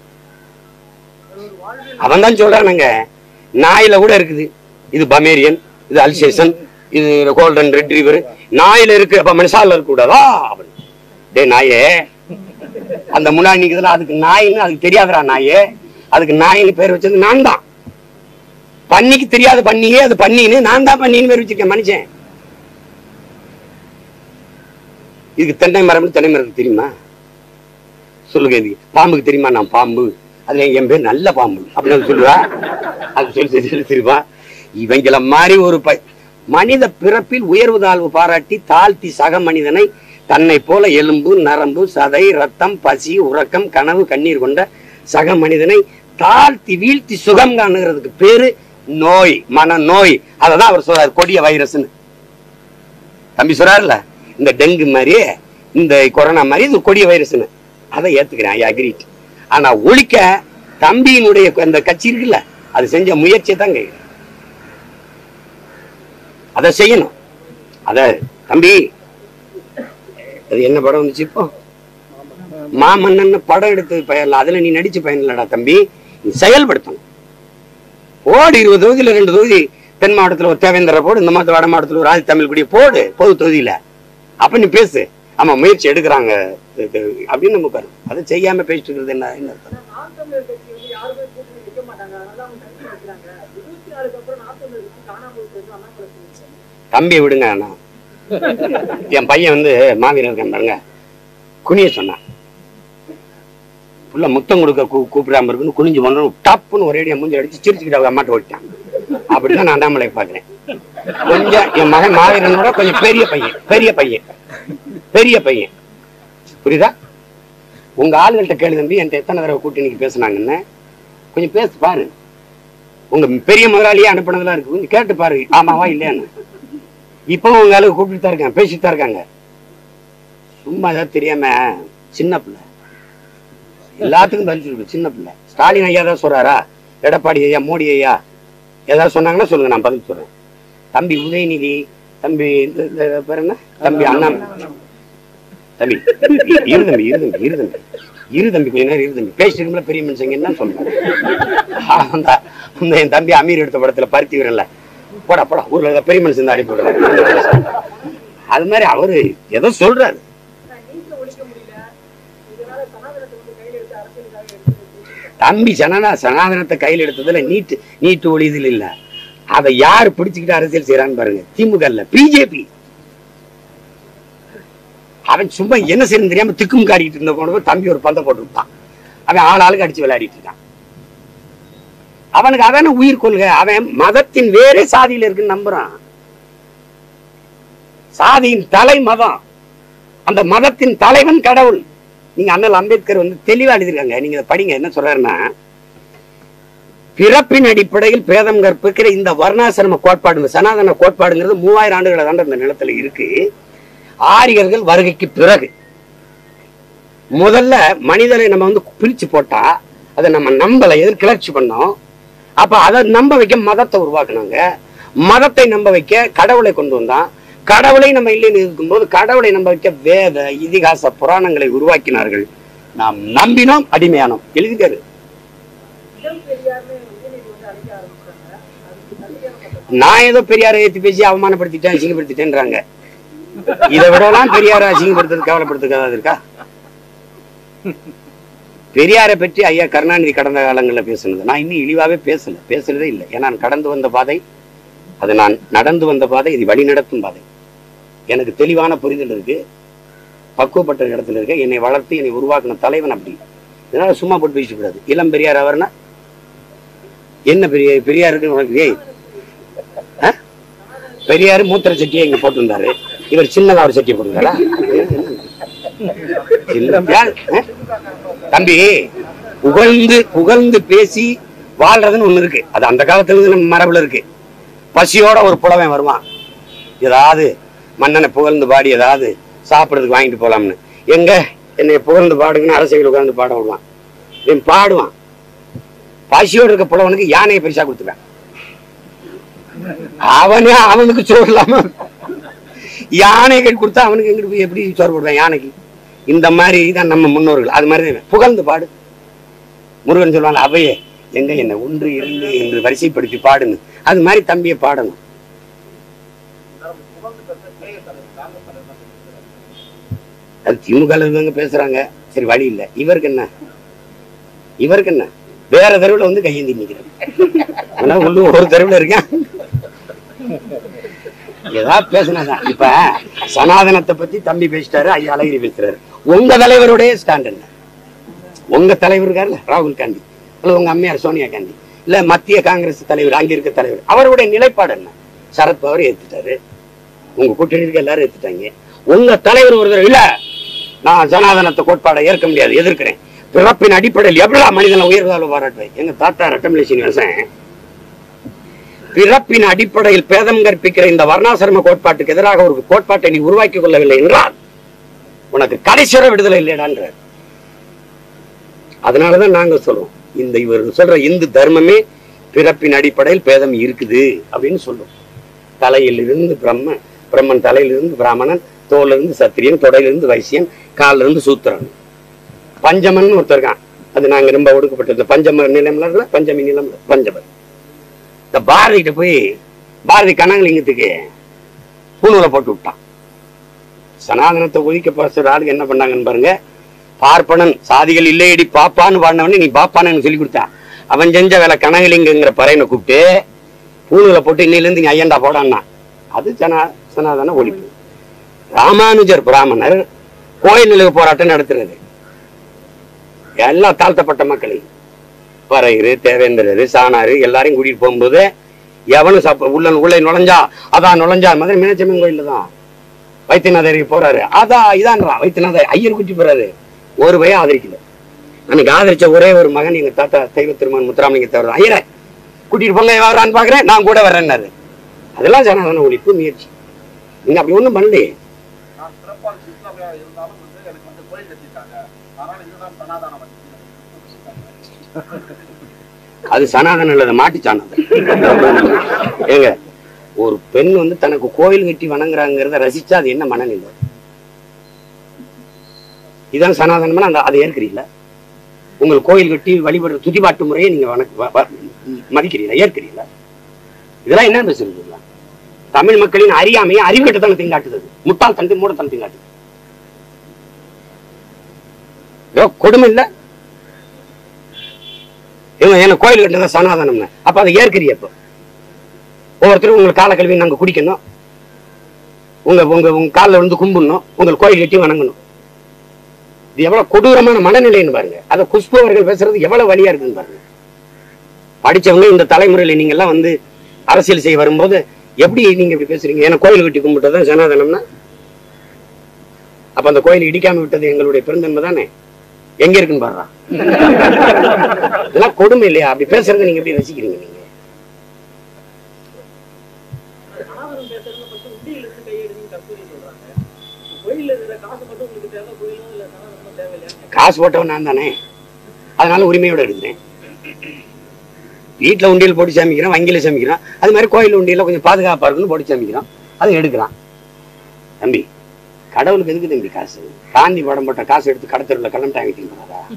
அவன் தான் சொல்றானுங்க நாயில கூட இருக்குது. இது பமேரியன் இது அல்சேசன் இது கோல்டன் ரெட்ரீவர் நாயில இருக்கு அப்ப மனுஷால இருக்க கூடாதா அவன். டே நாயே அந்த முன்னாடி நிக்குதுல அதுக்கு நாயின்னு அதுக்கு தெரியாதுடா நாயே. அதுக்கு நாயின்னு பேர் வச்சது நான் தான் பண்ணிக்கு தெரியாத பண்ணியே அது பண்ணின்னு நான் தான் பண்ணின்னு பேர் வச்சிருக்கேன் மனுஷன். இதுக்கு தென்னை மரம் தென்னை மரத்துக்கு தெரியுமா? சொல்லுங்க இது பாம்புக்கு தெரியுமா? நான் பாம்பு. அதுல என் பேர் நல்ல பாம்பு. அப்படின்னு சொல்லுவா. அது சொல்லி சொல்லி தெரியுமா இவங்கள மாதிரி ஒரு ப மனித பிறப்பில் உயர்வு தாழ்வு பாராட்டி தாழ்த்தி சக மனிதனை தன்னை போல எலும்பு நரம்பு சதை ரத்தம் பசி உறக்கம் கனவு கண்ணீர் கொண்ட சக மனிதனை தாழ்த்தி வீழ்த்தி சுகம் காணுகிறதுக்கு பேரு நோய் மன நோய் அததான் அவர் சொல்றாரு கொடிய வைரஸ்ன்னு. தம்பி சொல்றாருல்ல? இந்த டெங்கு மாதிரி இந்த கொரோனா மாதிரி இது கொடிய வைரஸ்னு அதை ஏத்துக்கிறேன் ஐ அக்ரிட் ஆனா ஒழிக்க தம்பியினுடைய அந்த கட்சி இருக்குல்ல அது செஞ்ச முயற்சியை தான் கேட்கிறேன். அதை செய்யணும். அத தம்பி அது என்ன படம் வந்துச்சு இப்போ? மாமன்னன் படம் எடுத்தது பயன் அதுல நீ நடிச்சு பயன் இல்லடா தம்பி நீ செயல்படுத்தணும். போடு இருபது தொகுதியில ரெண்டு தொகுதி தென் மாவட்டத்துல ஒரு தேவேந்திர போடு இந்த மாவட்ட வட மாவட்டத்துல ஒரு ஆதி தமிழ் குடிய போடு பொது தொகுதியில. அப்ப நீ பேசு. ஆமா முயற்சி எடுக்கிறாங்க. அப்படின்னு நம்ம பாரு. அதை செய்யாம பேசிட்டு இருக்கிறது என்ன என்ன தம்பியை விடுங்க அண்ணா. என் பையன் வந்து மாவீரன் இருக்கான் பாருங்க. குனிய சொன்னான். புள்ள முத்தம் கொடுக்க கூ கூப்பிடாம இருக்குன்னு குனிஞ்சு பண்ணு டப்புன்னு ஒரேடியா மூஞ்சி அடிச்சு சிரிச்சுக்கிட்டு அவங்க அம்மாட்ட ஓடிட்டான். அப்படிதான் நான் அண்ணாமலை பாக்குறேன் கொஞ்சம் என் மகன் மாவீரனோட கொஞ்சம் பெரிய பையன் பெரிய பையன் பெரிய பையன். புரியுதா? உங்க ஆளுகள்கிட்ட கேளு தம்பி என்கிட்ட எத்தனை தடவை கூட்டணிக்கு பேசுனாங்கன்னு. கொஞ்சம் பேசு பாரு. உங்க பெரிய முதலாளியே அனுப்பினதெல்லாம் இருக்கு. கொஞ்சம் கேட்டு பாரு ஆமாவா இல்லையான்னு. இப்பவும் உங்க ஆளுக்கு கூப்பிட்டு தான் இருக்காங்க பேசிட்டு தான் இருக்காங்க. சும்மா ஏதாவது தெரியாம சின்ன பிள்ளை. எல்லாத்துக்கும் பதில் சொல்லு சின்ன பிள்ளை. ஸ்டாலின் ஐயா தான் சொல்றாரா? எடப்பாடி ஐயா மோடி ஐயா ஏதாவது சொன்னாங்கன்னா சொல்லுங்க நான் பதில் சொல்றேன். தம்பி உதயநிதி தம்பி பேர் என்ன? தம்பி அண்ணா. தம்பி இரு தம்பி இரு தம்பி இரு தம்பி. இரு தம்பி கொஞ்ச நேரம் இரு தம்பி. பேசிட்டு பெரிய மனுஷங்க என்ன சொல்லுங்க அந்த என் தம்பி அமீர் எடுத்த படத்துல பருத்தி வீரன்ல. போடா போடா ஊர்ல பெரிய மனுஷன் தான் அனுப்பி அது மாதிரி அவரு ஏதோ சொல்றாரு. தம்பி சனனா சனாதனத்தை கையில் எடுத்ததுல நீட்டு நீட்டு ஒழிதல் இல்ல. அதை யார் பிடிச்சுக்கிட்டு அரசியல் செய்யறான்னு பாருங்க. திமுக இல்ல பிஜேபி. அவன் சும்மா என்ன செய்யணும் தெரியாம திக்கும் காட்டிட்டு இருந்த போனப்போ தம்பி ஒரு பந்தை போட்டு விட்டான் அவன் ஆள் ஆளுக்கு அடிச்சு விளையாடிட்டு இருக்கான். அவனுக்கு அதான உயிர் கொள்கை. அவன் மதத்தின் வேறே சாதியில இருக்குன்னு நம்புறான். சாதியின் தலை மதம் அந்த மதத்தின் தலைவன் கடவுள். நீங்க அண்ணல் அம்பேத்கர் வந்து தெளிவா எழுதிருக்காங்க நீங்க படிங்க. என்ன சொல்றாருன்னா பிறப்பின் அடிப்படையில் பேதம் கற்பிக்கிற இந்த வர்ணாசிரம கோட்பாடு சனாதன கோட்பாடுங்கிறது மூவாயிரம் ஆண்டுகளை தாண்ட இந்த நிலத்துல இருக்கு. ஆரியர்கள் வருகைக்கு பிறகு முதல்ல மனிதரை நம்ம வந்து பிரிச்சு போட்டா அதை நம்ம நம்பல எதிர் கிளர்ச்சி பண்ணோம். அப்ப அதை நம்ப வைக்க மதத்தை உருவாக்குனாங்க. மதத்தை நம்ப வைக்க கடவுளை கொண்டு வந்தான். கடவுளை நம்ம இல்லைன்னு இருக்கும்போது கடவுளை நம்ப வைக்க வேத இதிகாச புராணங்களை உருவாக்கினார்கள். நாம் நம்பினோம் அடிமையானோம். எழுதிக்காரு நான் ஏதோ பெரியாரை ஏத்தி பேசி அவமானப்படுத்திட்டேன் அசிங்கப்படுத்திட்டேன்றாங்க. இதை விடலாம் பெரியாரை அசிங்கப்படுத்துறது கவலைப்படுத்துக்காத இருக்கா? பெரியாரை பற்றி ஐயா கருணாநிதி கடந்த காலங்களில் பேசுனது. நான் இன்னும் இழிவாவே பேசல பேசுனதே இல்லை. ஏன்னா நான் கடந்து வந்த பாதை அது நான் நடந்து வந்த பாதை இது வழி நடத்தும் பாதை. எனக்கு தெளிவான புரிதல் இருக்கு. பக்குவப்பட்ட இடத்துல இருக்க. என்னை வளர்த்து என்னை உருவாக்கின தலைவன் அப்படி. இதனால சும்மா போட்டு பேசக்கூடாது. இளம் பெரியார் அவர்னா என்ன பெரிய பெரியாருக்கு உனக்கு ஏய்? ஆ? பெரியாரு மூத்திர சட்டியை இங்க போட்டிருந்தாரு. இவர் சின்னதா ஒரு சட்டியை போட்டிருந்தாரா தம்பி புகழ்ந்து புகழ்ந்து பேசி வாழ்றதுன்னு ஒண்ணு இருக்கு. அது அந்த காலத்துல இருந்து நம்ம மரபுல இருக்கு. பசியோட ஒரு புலவன் வருவான் ஏதாவது மன்னனை புகழ்ந்து பாடி ஏதாவது சாப்பிடுறதுக்கு வாங்கிட்டு போலாம்னு. எங்க? என்னை புகழ்ந்து பாடுங்கன்னு அரசியல் உட்கார்ந்து பாட விடுவான். பாடுவான். பசியோடு இருக்க புலவனுக்கு யானையை பரிசா கொடுத்துருவேன் அவனே அவனுக்கு சோறு இல்லாம யானைகள் கொடுத்தா அவனுக்கு எங்கிட்டு போய் எப்படி சோறு போடுவேன் யானைக்கு? இந்த மாதிரி தான் நம்ம முன்னோர்கள். அது மாதிரி தான். புகழ்ந்து பாடு. முருகன் சொல்லுவாங்க அவையே எங்க என்ன ஒன்று இரண்டு என்று வரிசைப்படுத்தி பாடுன்னு. அது மாதிரி தம்பியை பாடணும். அது திமுக பேசுறாங்க. சரி வழி இல்லை. இவருக்கு என்ன? இவருக்கு என்ன? வேற தெருவில் வந்து கையேந்தி நிற்கிறேன். ஆனா உள்ளூர் ஒரு தெருவில் இருக்கேன். ஏதாவது பேசினதான் இப்ப சனாதனத்தை பத்தி தம்பி பேசிட்டாரு ஐயா அழகிரி பேசுறாரு. உங்க தலைவருடைய ஸ்டாண்ட் என்ன? உங்க தலைவர் இருக்காருல்ல ராகுல் காந்தி. அல்லது உங்க அம்மையார் சோனியா காந்தி. இல்ல மத்திய காங்கிரஸ் தலைவர் அங்க இருக்க தலைவர். அவருடைய நிலைப்பாடு என்ன? சரத்பவர் ஏத்துட்டாரு. உங்க கூட்டணி இருக்க எல்லாரும் ஏத்துட்டாங்க. உங்க தலைவர் ஒருத்தர் இல்ல நான் சனாதனத்தை கோட்பாடை ஏற்க முடியாது எதிர்க்கிறேன். பிறப்பின் அடிப்படையில் எவ்வளவு மனிதனை உயர்வாழ்வு பாராட்டுவேன் எங்க தாத்தா ரட்டமலை சீனிவாசன். பிறப்பின் அடிப்படையில் பேதம் கற்பிக்கிற இந்த வர்ணாசிரம கோட்பாட்டுக்கு எதிராக ஒரு கோட்பாட்டை நீ உருவாக்கி கொள்ளவில்லை என்றால் உனக்கு கடைசிவர விடுதலை இல்லைடான்றார் அதனாலதான் நாங்க சொல்றோம் இந்த இவர் சொல்ற இந்து தர்மமே பிறப்பின் அடிப்படையில் பேதம் இருக்குது அப்படின்னு சொல்லுவோம் தலையிலிருந்து பிரம்ம பிரம்மன் தலையிலிருந்து பிராமணன் தோலிருந்து சத்திரியன் தொடையிலிருந்து வைசியன் காலிலிருந்து சூத்திரன். பஞ்சமன் ஒருத்தர் இருக்கான். அது நாங்க ரொம்ப ஒடுக்கப்பட்டது பஞ்சம நிலம்ல பஞ்சமி நிலம் பஞ்சமன். இந்த பாரதி கிட்ட போய் பாரதி கனகலிங்கத்துக்கு பூணூலை போட்டு விட்டான். சனாதனத்தை ஒழிக்க பேசுற ஆளுங்க என்ன பண்ணாங்கன்னு பாருங்க. பார்ப்பனன் சாதிகள் இல்லையடி பாப்பான்னு பாடினவனே நீ பாப்பான்னு எனக்கு சொல்லி கொடுத்தான் அவன் செஞ்ச வேலை கனகலிங்கங்கிற பறையனை கூப்பிட்டு பூணூலை போட்டு இன்னிலிருந்து நீ ஐயண்டா போடான்னா. அது சனா சனாதன ஒழிப்பு. ராமானுஜர் பிராமணர் கோயில் நிலவு போராட்டம் நடத்துறது. எல்லா தாழ்த்தப்பட்ட மக்களையும் பறையரு தேவேந்திரரு சாணாரு எல்லாரையும் கூட்டிட்டு போகும்போது எவனும் சாப்ப உள்ள உள்ளே நுழைஞ்சா அதான் நுழைஞ்சா மதுரை மீனாட்சியம்மன் கோயில்ல தான். வைத்தியநாதருக்கு போறாரு. அதான் இதான்றா வைத்தியநாதர் ஐயர் குட்டி போறாரு. ஒரு பையன் ஆதரிக்கல. எனக்கு ஆதரிச்ச ஒரே ஒரு மகன் எங்க தாத்தா தெய்வ திருமன் முத்துராமலிங்க தவிர ஐயரை கூட்டிட்டு போங்க வரான்னு பாக்குறேன் நான் கூட வரேன்னாரு. அதெல்லாம் ஜனதான ஒழிப்பு முயற்சி. நீங்க அப்படி ஒன்றும் பண்ணலையே. அது சனாதனம் இல்ல மாட்டு சாணம். ஏங்க ஒரு பெண் வந்து தனக்கு கோயில் கட்டி வணங்குறாங்கிறத ரசிச்சா அது என்ன மனநிலை? இதான் சனாதனம்னா அந்த அதை ஏற்கிறீங்களா உங்கள் கோயில் கட்டி வழிபடுற துதிபாட்டு முறையை நீங்க வணக்க மதிக்கிறீங்களா ஏற்கிறீங்களா இதெல்லாம் என்ன பேசுறீங்களா தமிழ் மக்களின் அறியாமையை அறிவுகட்டத்தனத்தையும் காட்டுது முட்டாள் தனத்தை மூடத்தனத்தையும் காட்டுது கொடுமை இல்லை. இவங்க என்ன கோயில் கட்டினதா சனாதனம்னு. அப்ப அதை ஏற்கிறீ அப்போ ஒவ்வொருத்தரும் உங்க கால நாங்க குடிக்கணும். உங்க உங்க உங்க காலில் விழுந்து கும்பிடணும். உங்கள் கோயில் கட்டி வணங்கணும். இது எவ்வளவு கொடூரமான மனநிலைன்னு பாருங்க. அதை குஷ்பு அவர்கள் பேசுறது எவ்வளவு வழியா இருக்குன்னு பாருங்க. படிச்சவங்க இந்த தலைமுறையில நீங்க எல்லாம் வந்து அரசியல் செய்ய வரும்போது எப்படி நீங்க இப்படி பேசுறீங்க? ஏன்னா கோயில் கட்டி கும்பிட்டதான் சனாதனம்னா? அப்ப அந்த கோயில் இடிக்காம விட்டது எங்களுடைய பெருந்தன்மை தானே? எங்க இருக்குன்னு பாடுறா இதெல்லாம் கொடுமை இல்லையா? அப்படி பேசுறது நீங்க எப்படி ரசிக்கிறீங்க நீங்க? காசு போட்டவன் நான் தானே. அதனால உரிமையோட எடுக்கிறேன் வீட்டில் உண்டியல் போட்டு சாமிக்கிறான் வங்கியில் சாமிக்கிறான். அது மாதிரி கோயில் உண்டியில் கொஞ்சம் பாதுகாப்பாக இருக்குன்னு போட்டு சாமிக்கிறான். அதை எடுக்கிறான். தம்பி கடவுளுக்கு எதுக்கு தம்பி காசு? காந்தி படம் போட்ட காசு எடுத்து கடத்தருவில் கிளம்பிட்டாங்க டாங்கிட்டு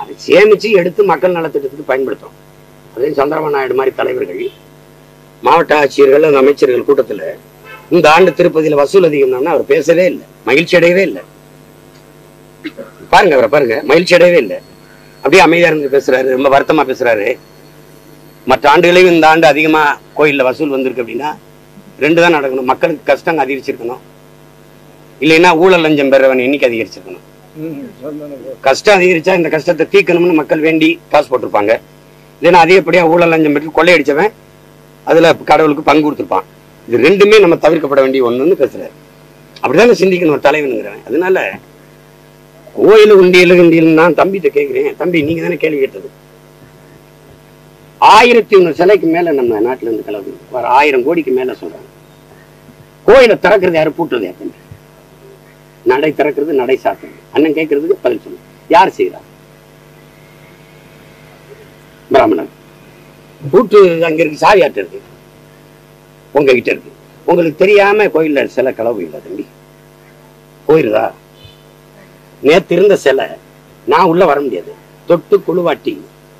அதை சேமிச்சு எடுத்து மக்கள் நலத்திட்டத்துக்கு பயன்படுத்தும் அதே சந்திரபாபு நாயுடு மாதிரி தலைவர்கள் மாவட்ட ஆட்சியர்கள் அந்த அமைச்சர்கள் கூட்டத்துல இந்த ஆண்டு திருப்பதியில வசூல் அதிகம்னா அவர் பேசவே இல்லை. மகிழ்ச்சி அடையவே இல்லை. பாருங்க அவரை பாருங்க. மகிழ்ச்சி அடையவே இல்லை. அப்படியே அமைதியா இருந்து பேசுறாரு. ரொம்ப வருத்தமா பேசுறாரு. மற்ற ஆண்டுகளையும் இந்த ஆண்டு அதிகமா கோயில்ல வசூல் வந்திருக்கு அப்படின்னா ரெண்டு தான் நடக்கணும். மக்களுக்கு கஷ்டம் அதிகரிச்சிருக்கணும். இல்லைன்னா ஊழல் லஞ்சம் பெறவன் எண்ணிக்கை அதிகரிச்சிருக்கணும். கஷ்டம் அதிகரிச்சா இந்த கஷ்டத்தை தீர்க்கணும்னு மக்கள் வேண்டி காசு போட்டிருப்பாங்க. இல்லைன்னா அதிகப்படியா ஊழல் லஞ்சம் பெற்று கொள்ளையடிச்சவன் அதுல கடவுளுக்கு பங்கு கொடுத்துருப்பான். இது ரெண்டுமே நம்ம தவிர்க்கப்பட வேண்டிய ஒண்ணுன்னு பேசுறாரு. அப்படிதானே சிந்திக்கணும் ஒரு தலைவனுங்கிறவன். அதனால கோயில் உண்டியல் உண்டியல் நான் தம்பிகிட்ட கேட்கிறேன் தம்பி நீங்க தானே கேள்வி கேட்டது. ஆயிரத்தி ஒண்ணு சிலைக்கு மேல நம்ம நாட்டுல இருந்து கிளம்பு ஆயிரம் கோடிக்கு மேல சொல்றாங்க. கோயிலை திறக்கிறது யாரும் பூட்டுறது யாரு நடை திறக்கிறது நடை சாத்துறது. அண்ணன் கேட்கறதுக்கு பதில் சொல்லு. யார் செய்யறா பிராமணன். பூட்டு அங்க இருக்கு சாவியாட்டு இருக்கு. உங்ககிட்ட இருக்கு. உங்களுக்கு தெரியாம கோயில்ல சில களவு இல்லை தம்பி. போயிருதா நேத்து இருந்த சிலை நான் உள்ள வர முடியாது. தொட்டு குழுவாட்டி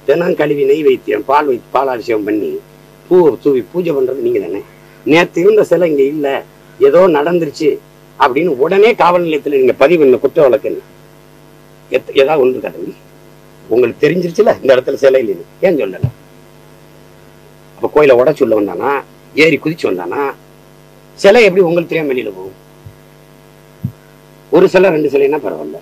தினம் கழுவி நெய் வைத்தியம் பால் வைத்து பால் பண்ணி பூவை தூவி பூஜை பண்றது நீங்க தானே நேத்து இருந்த சிலை இங்க இல்ல. ஏதோ நடந்துருச்சு. அப்படின்னு உடனே காவல் நிலையத்துல நீங்க பதிவு என்ன குற்ற வழக்கு ஏதாவது ஒன்று இருக்கா உங்களுக்கு தெரிஞ்சிருச்சுல இந்த இடத்துல சிலை இல்லைன்னு? ஏன் சொல்லல? அப்ப கோயிலை உடச்சு உள்ள வந்தானா? ஏறி குதிச்சு வந்தானா? சிலை எப்படி உங்களுக்கு தெரியாம வெளியில போகும்? ஒரு சிலை ரெண்டு சிலைன்னா பரவாயில்ல.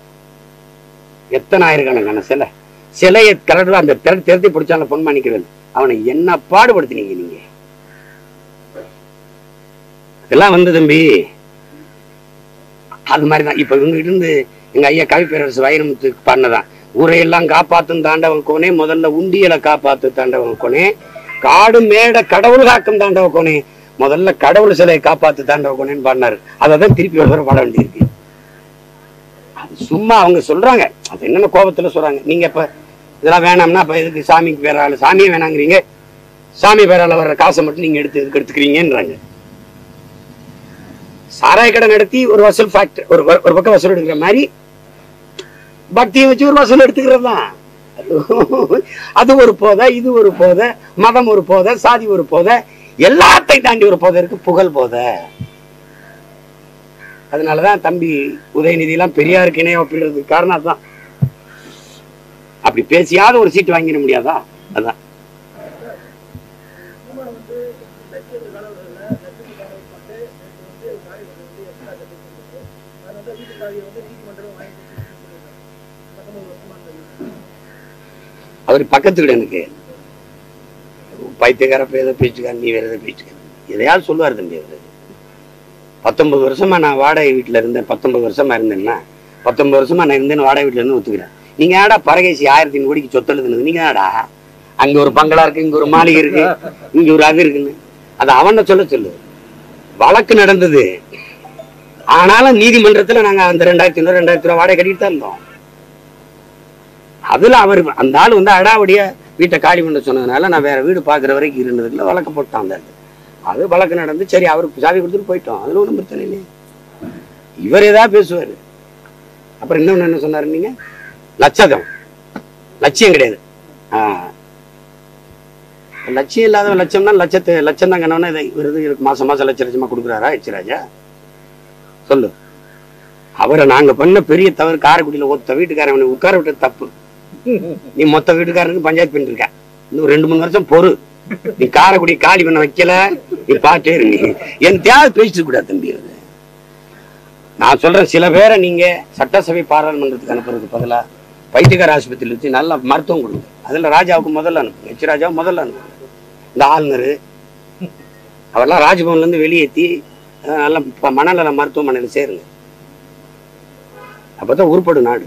எத்தனை ஆயிரக்கணக்கான சிலை? சிலையை கலடுல அந்த திரட்டு திரட்டி பொன் மாணிக்கிறது அவனை என்ன பாடுபடுத்தினீங்க நீங்க? இதெல்லாம் வந்து தம்பி அது மாதிரிதான். இப்ப இவங்க இருந்து எங்க ஐயா கவிப்பேரரசு வைரமுத்து பண்ணதான் ஊரையெல்லாம் காப்பாத்தும் தாண்டவன் கோனே முதல்ல உண்டியலை காப்பாத்து தாண்டவன் கோனே காடு மேட கடவுள் காக்கும் தாண்டவ கோனே முதல்ல கடவுள் சிலையை காப்பாத்து தாண்டவ கோனேன்னு பாடினாரு அதை தான் திருப்பி ஒரு தடவை பாட வேண்டியிருக்கு. அது சும்மா அவங்க சொல்றாங்க. அது என்னென்ன கோபத்துல சொல்றாங்க. நீங்க இப்ப இதெல்லாம் வேணாம்னா இப்ப எதுக்கு சாமிக்கு பேரால சாமியே வேணாங்கிறீங்க. சாமி பேரால வர்ற காசை மட்டும் நீங்க எடுத்து எதுக்கு எடுத்துக்கிறீங்கன்றாங்க. சாராய கடை நடத்தி ஒரு வசூல் ஃபேக்டர் ஒரு ஒரு பக்கம் வசூல் எடுக்கிற மாதிரி பக்தியை வச்சு ஒரு வசூல் எடுத்துக்கிறது தான் அது ஒரு போதை இது ஒரு போதை மதம் ஒரு போதை சாதி ஒரு போதை எல்லாத்தையும் தாண்டி ஒரு போதை இருக்கு புகழ் போதை. அதனாலதான் தம்பி உதயநிதி எல்லாம் பெரியாருக்கு இணையம் அப்படின்றதுக்கு காரணம் அதுதான். அப்படி பேசியாவது ஒரு சீட்டு வாங்கிட முடியாதா? அதான் சீமான் வந்து லட்சியத்து காலவரில் லட்சியத்து காலவரிப்பட்டு நேற்று வந்து காரைக்குடி வந்து எக்ஸ்ட்ரா கட்டிட்டு அது வந்து வீட்டு சாவியை வந்து நீதிமன்றம் வாங்கி கொடுத்துருக்காங்க பத்தொன்பது வருஷமா இருந்தது அவர் பக்கத்து வீடு எனக்கு. பைத்தியக்கார ஏதோ பேச்சுக்கார நீ வேற ஏதோ பேச்சுக்கார எதையாவது சொல்லுவார் தம்பி அவர்? பத்தொன்பது வருஷமா நான் வாடகை வீட்டில் இருந்தேன். பத்தொன்பது வருஷமா இருந்தேன்னா பத்தொன்பது வருஷமா நான் இருந்தேன்னு வாடகை வீட்டுல இருந்து ஒத்துக்கிறேன். நீங்க ஆடா பரகேசி ஆயிரத்தி ஐநூறு கோடிக்கு சொத்து எழுதுனது? நீங்க ஆடா அங்க ஒரு பங்களா இருக்கு இங்க ஒரு மாளிகை இருக்கு இங்க ஒரு அது இருக்குன்னு. அது அவனை சொல்ல சொல்லு. வழக்கு நடந்தது. ஆனாலும் நீதிமன்றத்துல நாங்க அந்த ரெண்டாயிரத்தி ஐநூறு ரெண்டாயிரத்தி ரூபா வாடகை கட்டிட்டு தான் இருந்தோம். அதில் அவர் அந்த ஆள் வந்து அடாவடியாக வீட்டை காலி பண்ண சொன்னதுனால நான் வேற வீடு பார்க்குற வரைக்கும் இருந்ததுல வழக்கு போட்டான் அந்த அது வழக்கு நடந்து சரி அவருக்கு சாவி கொடுத்துட்டு போயிட்டோம். அதுல ஒன்றும் பிரச்சனை இல்லையே. இவர் ஏதாவது பேசுவார். அப்புறம் இன்னொன்னு என்ன சொன்னார் நீங்கள் லட்சதம் லட்சியம் கிடையாது. ஆ. லட்சியம் இல்லாத லட்சம்னா லட்சத்து லட்சம் தான் கணவனா இதை இவர் மாதம் மாதம் லட்ச லட்சமாக கொடுக்குறாரா எச்ராஜா சொல்லு. அவரை நாங்கள் பண்ண பெரிய தவறு காரைக்குடியில ஒத்த வீட்டுக்காரன் உட்கார விட்டது தப்பு. நீ மொத்த வீட்டுக்காரனுக்கு பஞ்சாயத்து பண்ணிருக்க இன்னும் ரெண்டு மூணு வருஷம் பொறு. நீ காரைக்குடி காலி பண்ண வைக்கல. நீ பாட்டே நீ. என் தேவை பேசிட்டு கூடாது தம்பி நான் சொல்றேன் சில பேரை நீங்க சட்டசபை பாராளுமன்றத்துக்கு அனுப்புறதுக்கு பதிலா பைத்தியக்கார ஆஸ்பத்திரியில் வச்சு நல்லா மருத்துவம் கொடுங்க. அதுல ராஜாவுக்கு முதல்ல அனுப்புங்க. ஹெச் ராஜாவும் முதல்ல அனுப்புங்க. இந்த ஆளுநர் அவரெல்லாம் ராஜ்பவன்ல இருந்து வெளியேற்றி நல்லா நல்ல மனநல மருத்துவமனையில் சேருங்க. அப்பதான் உருப்படும் நாடு.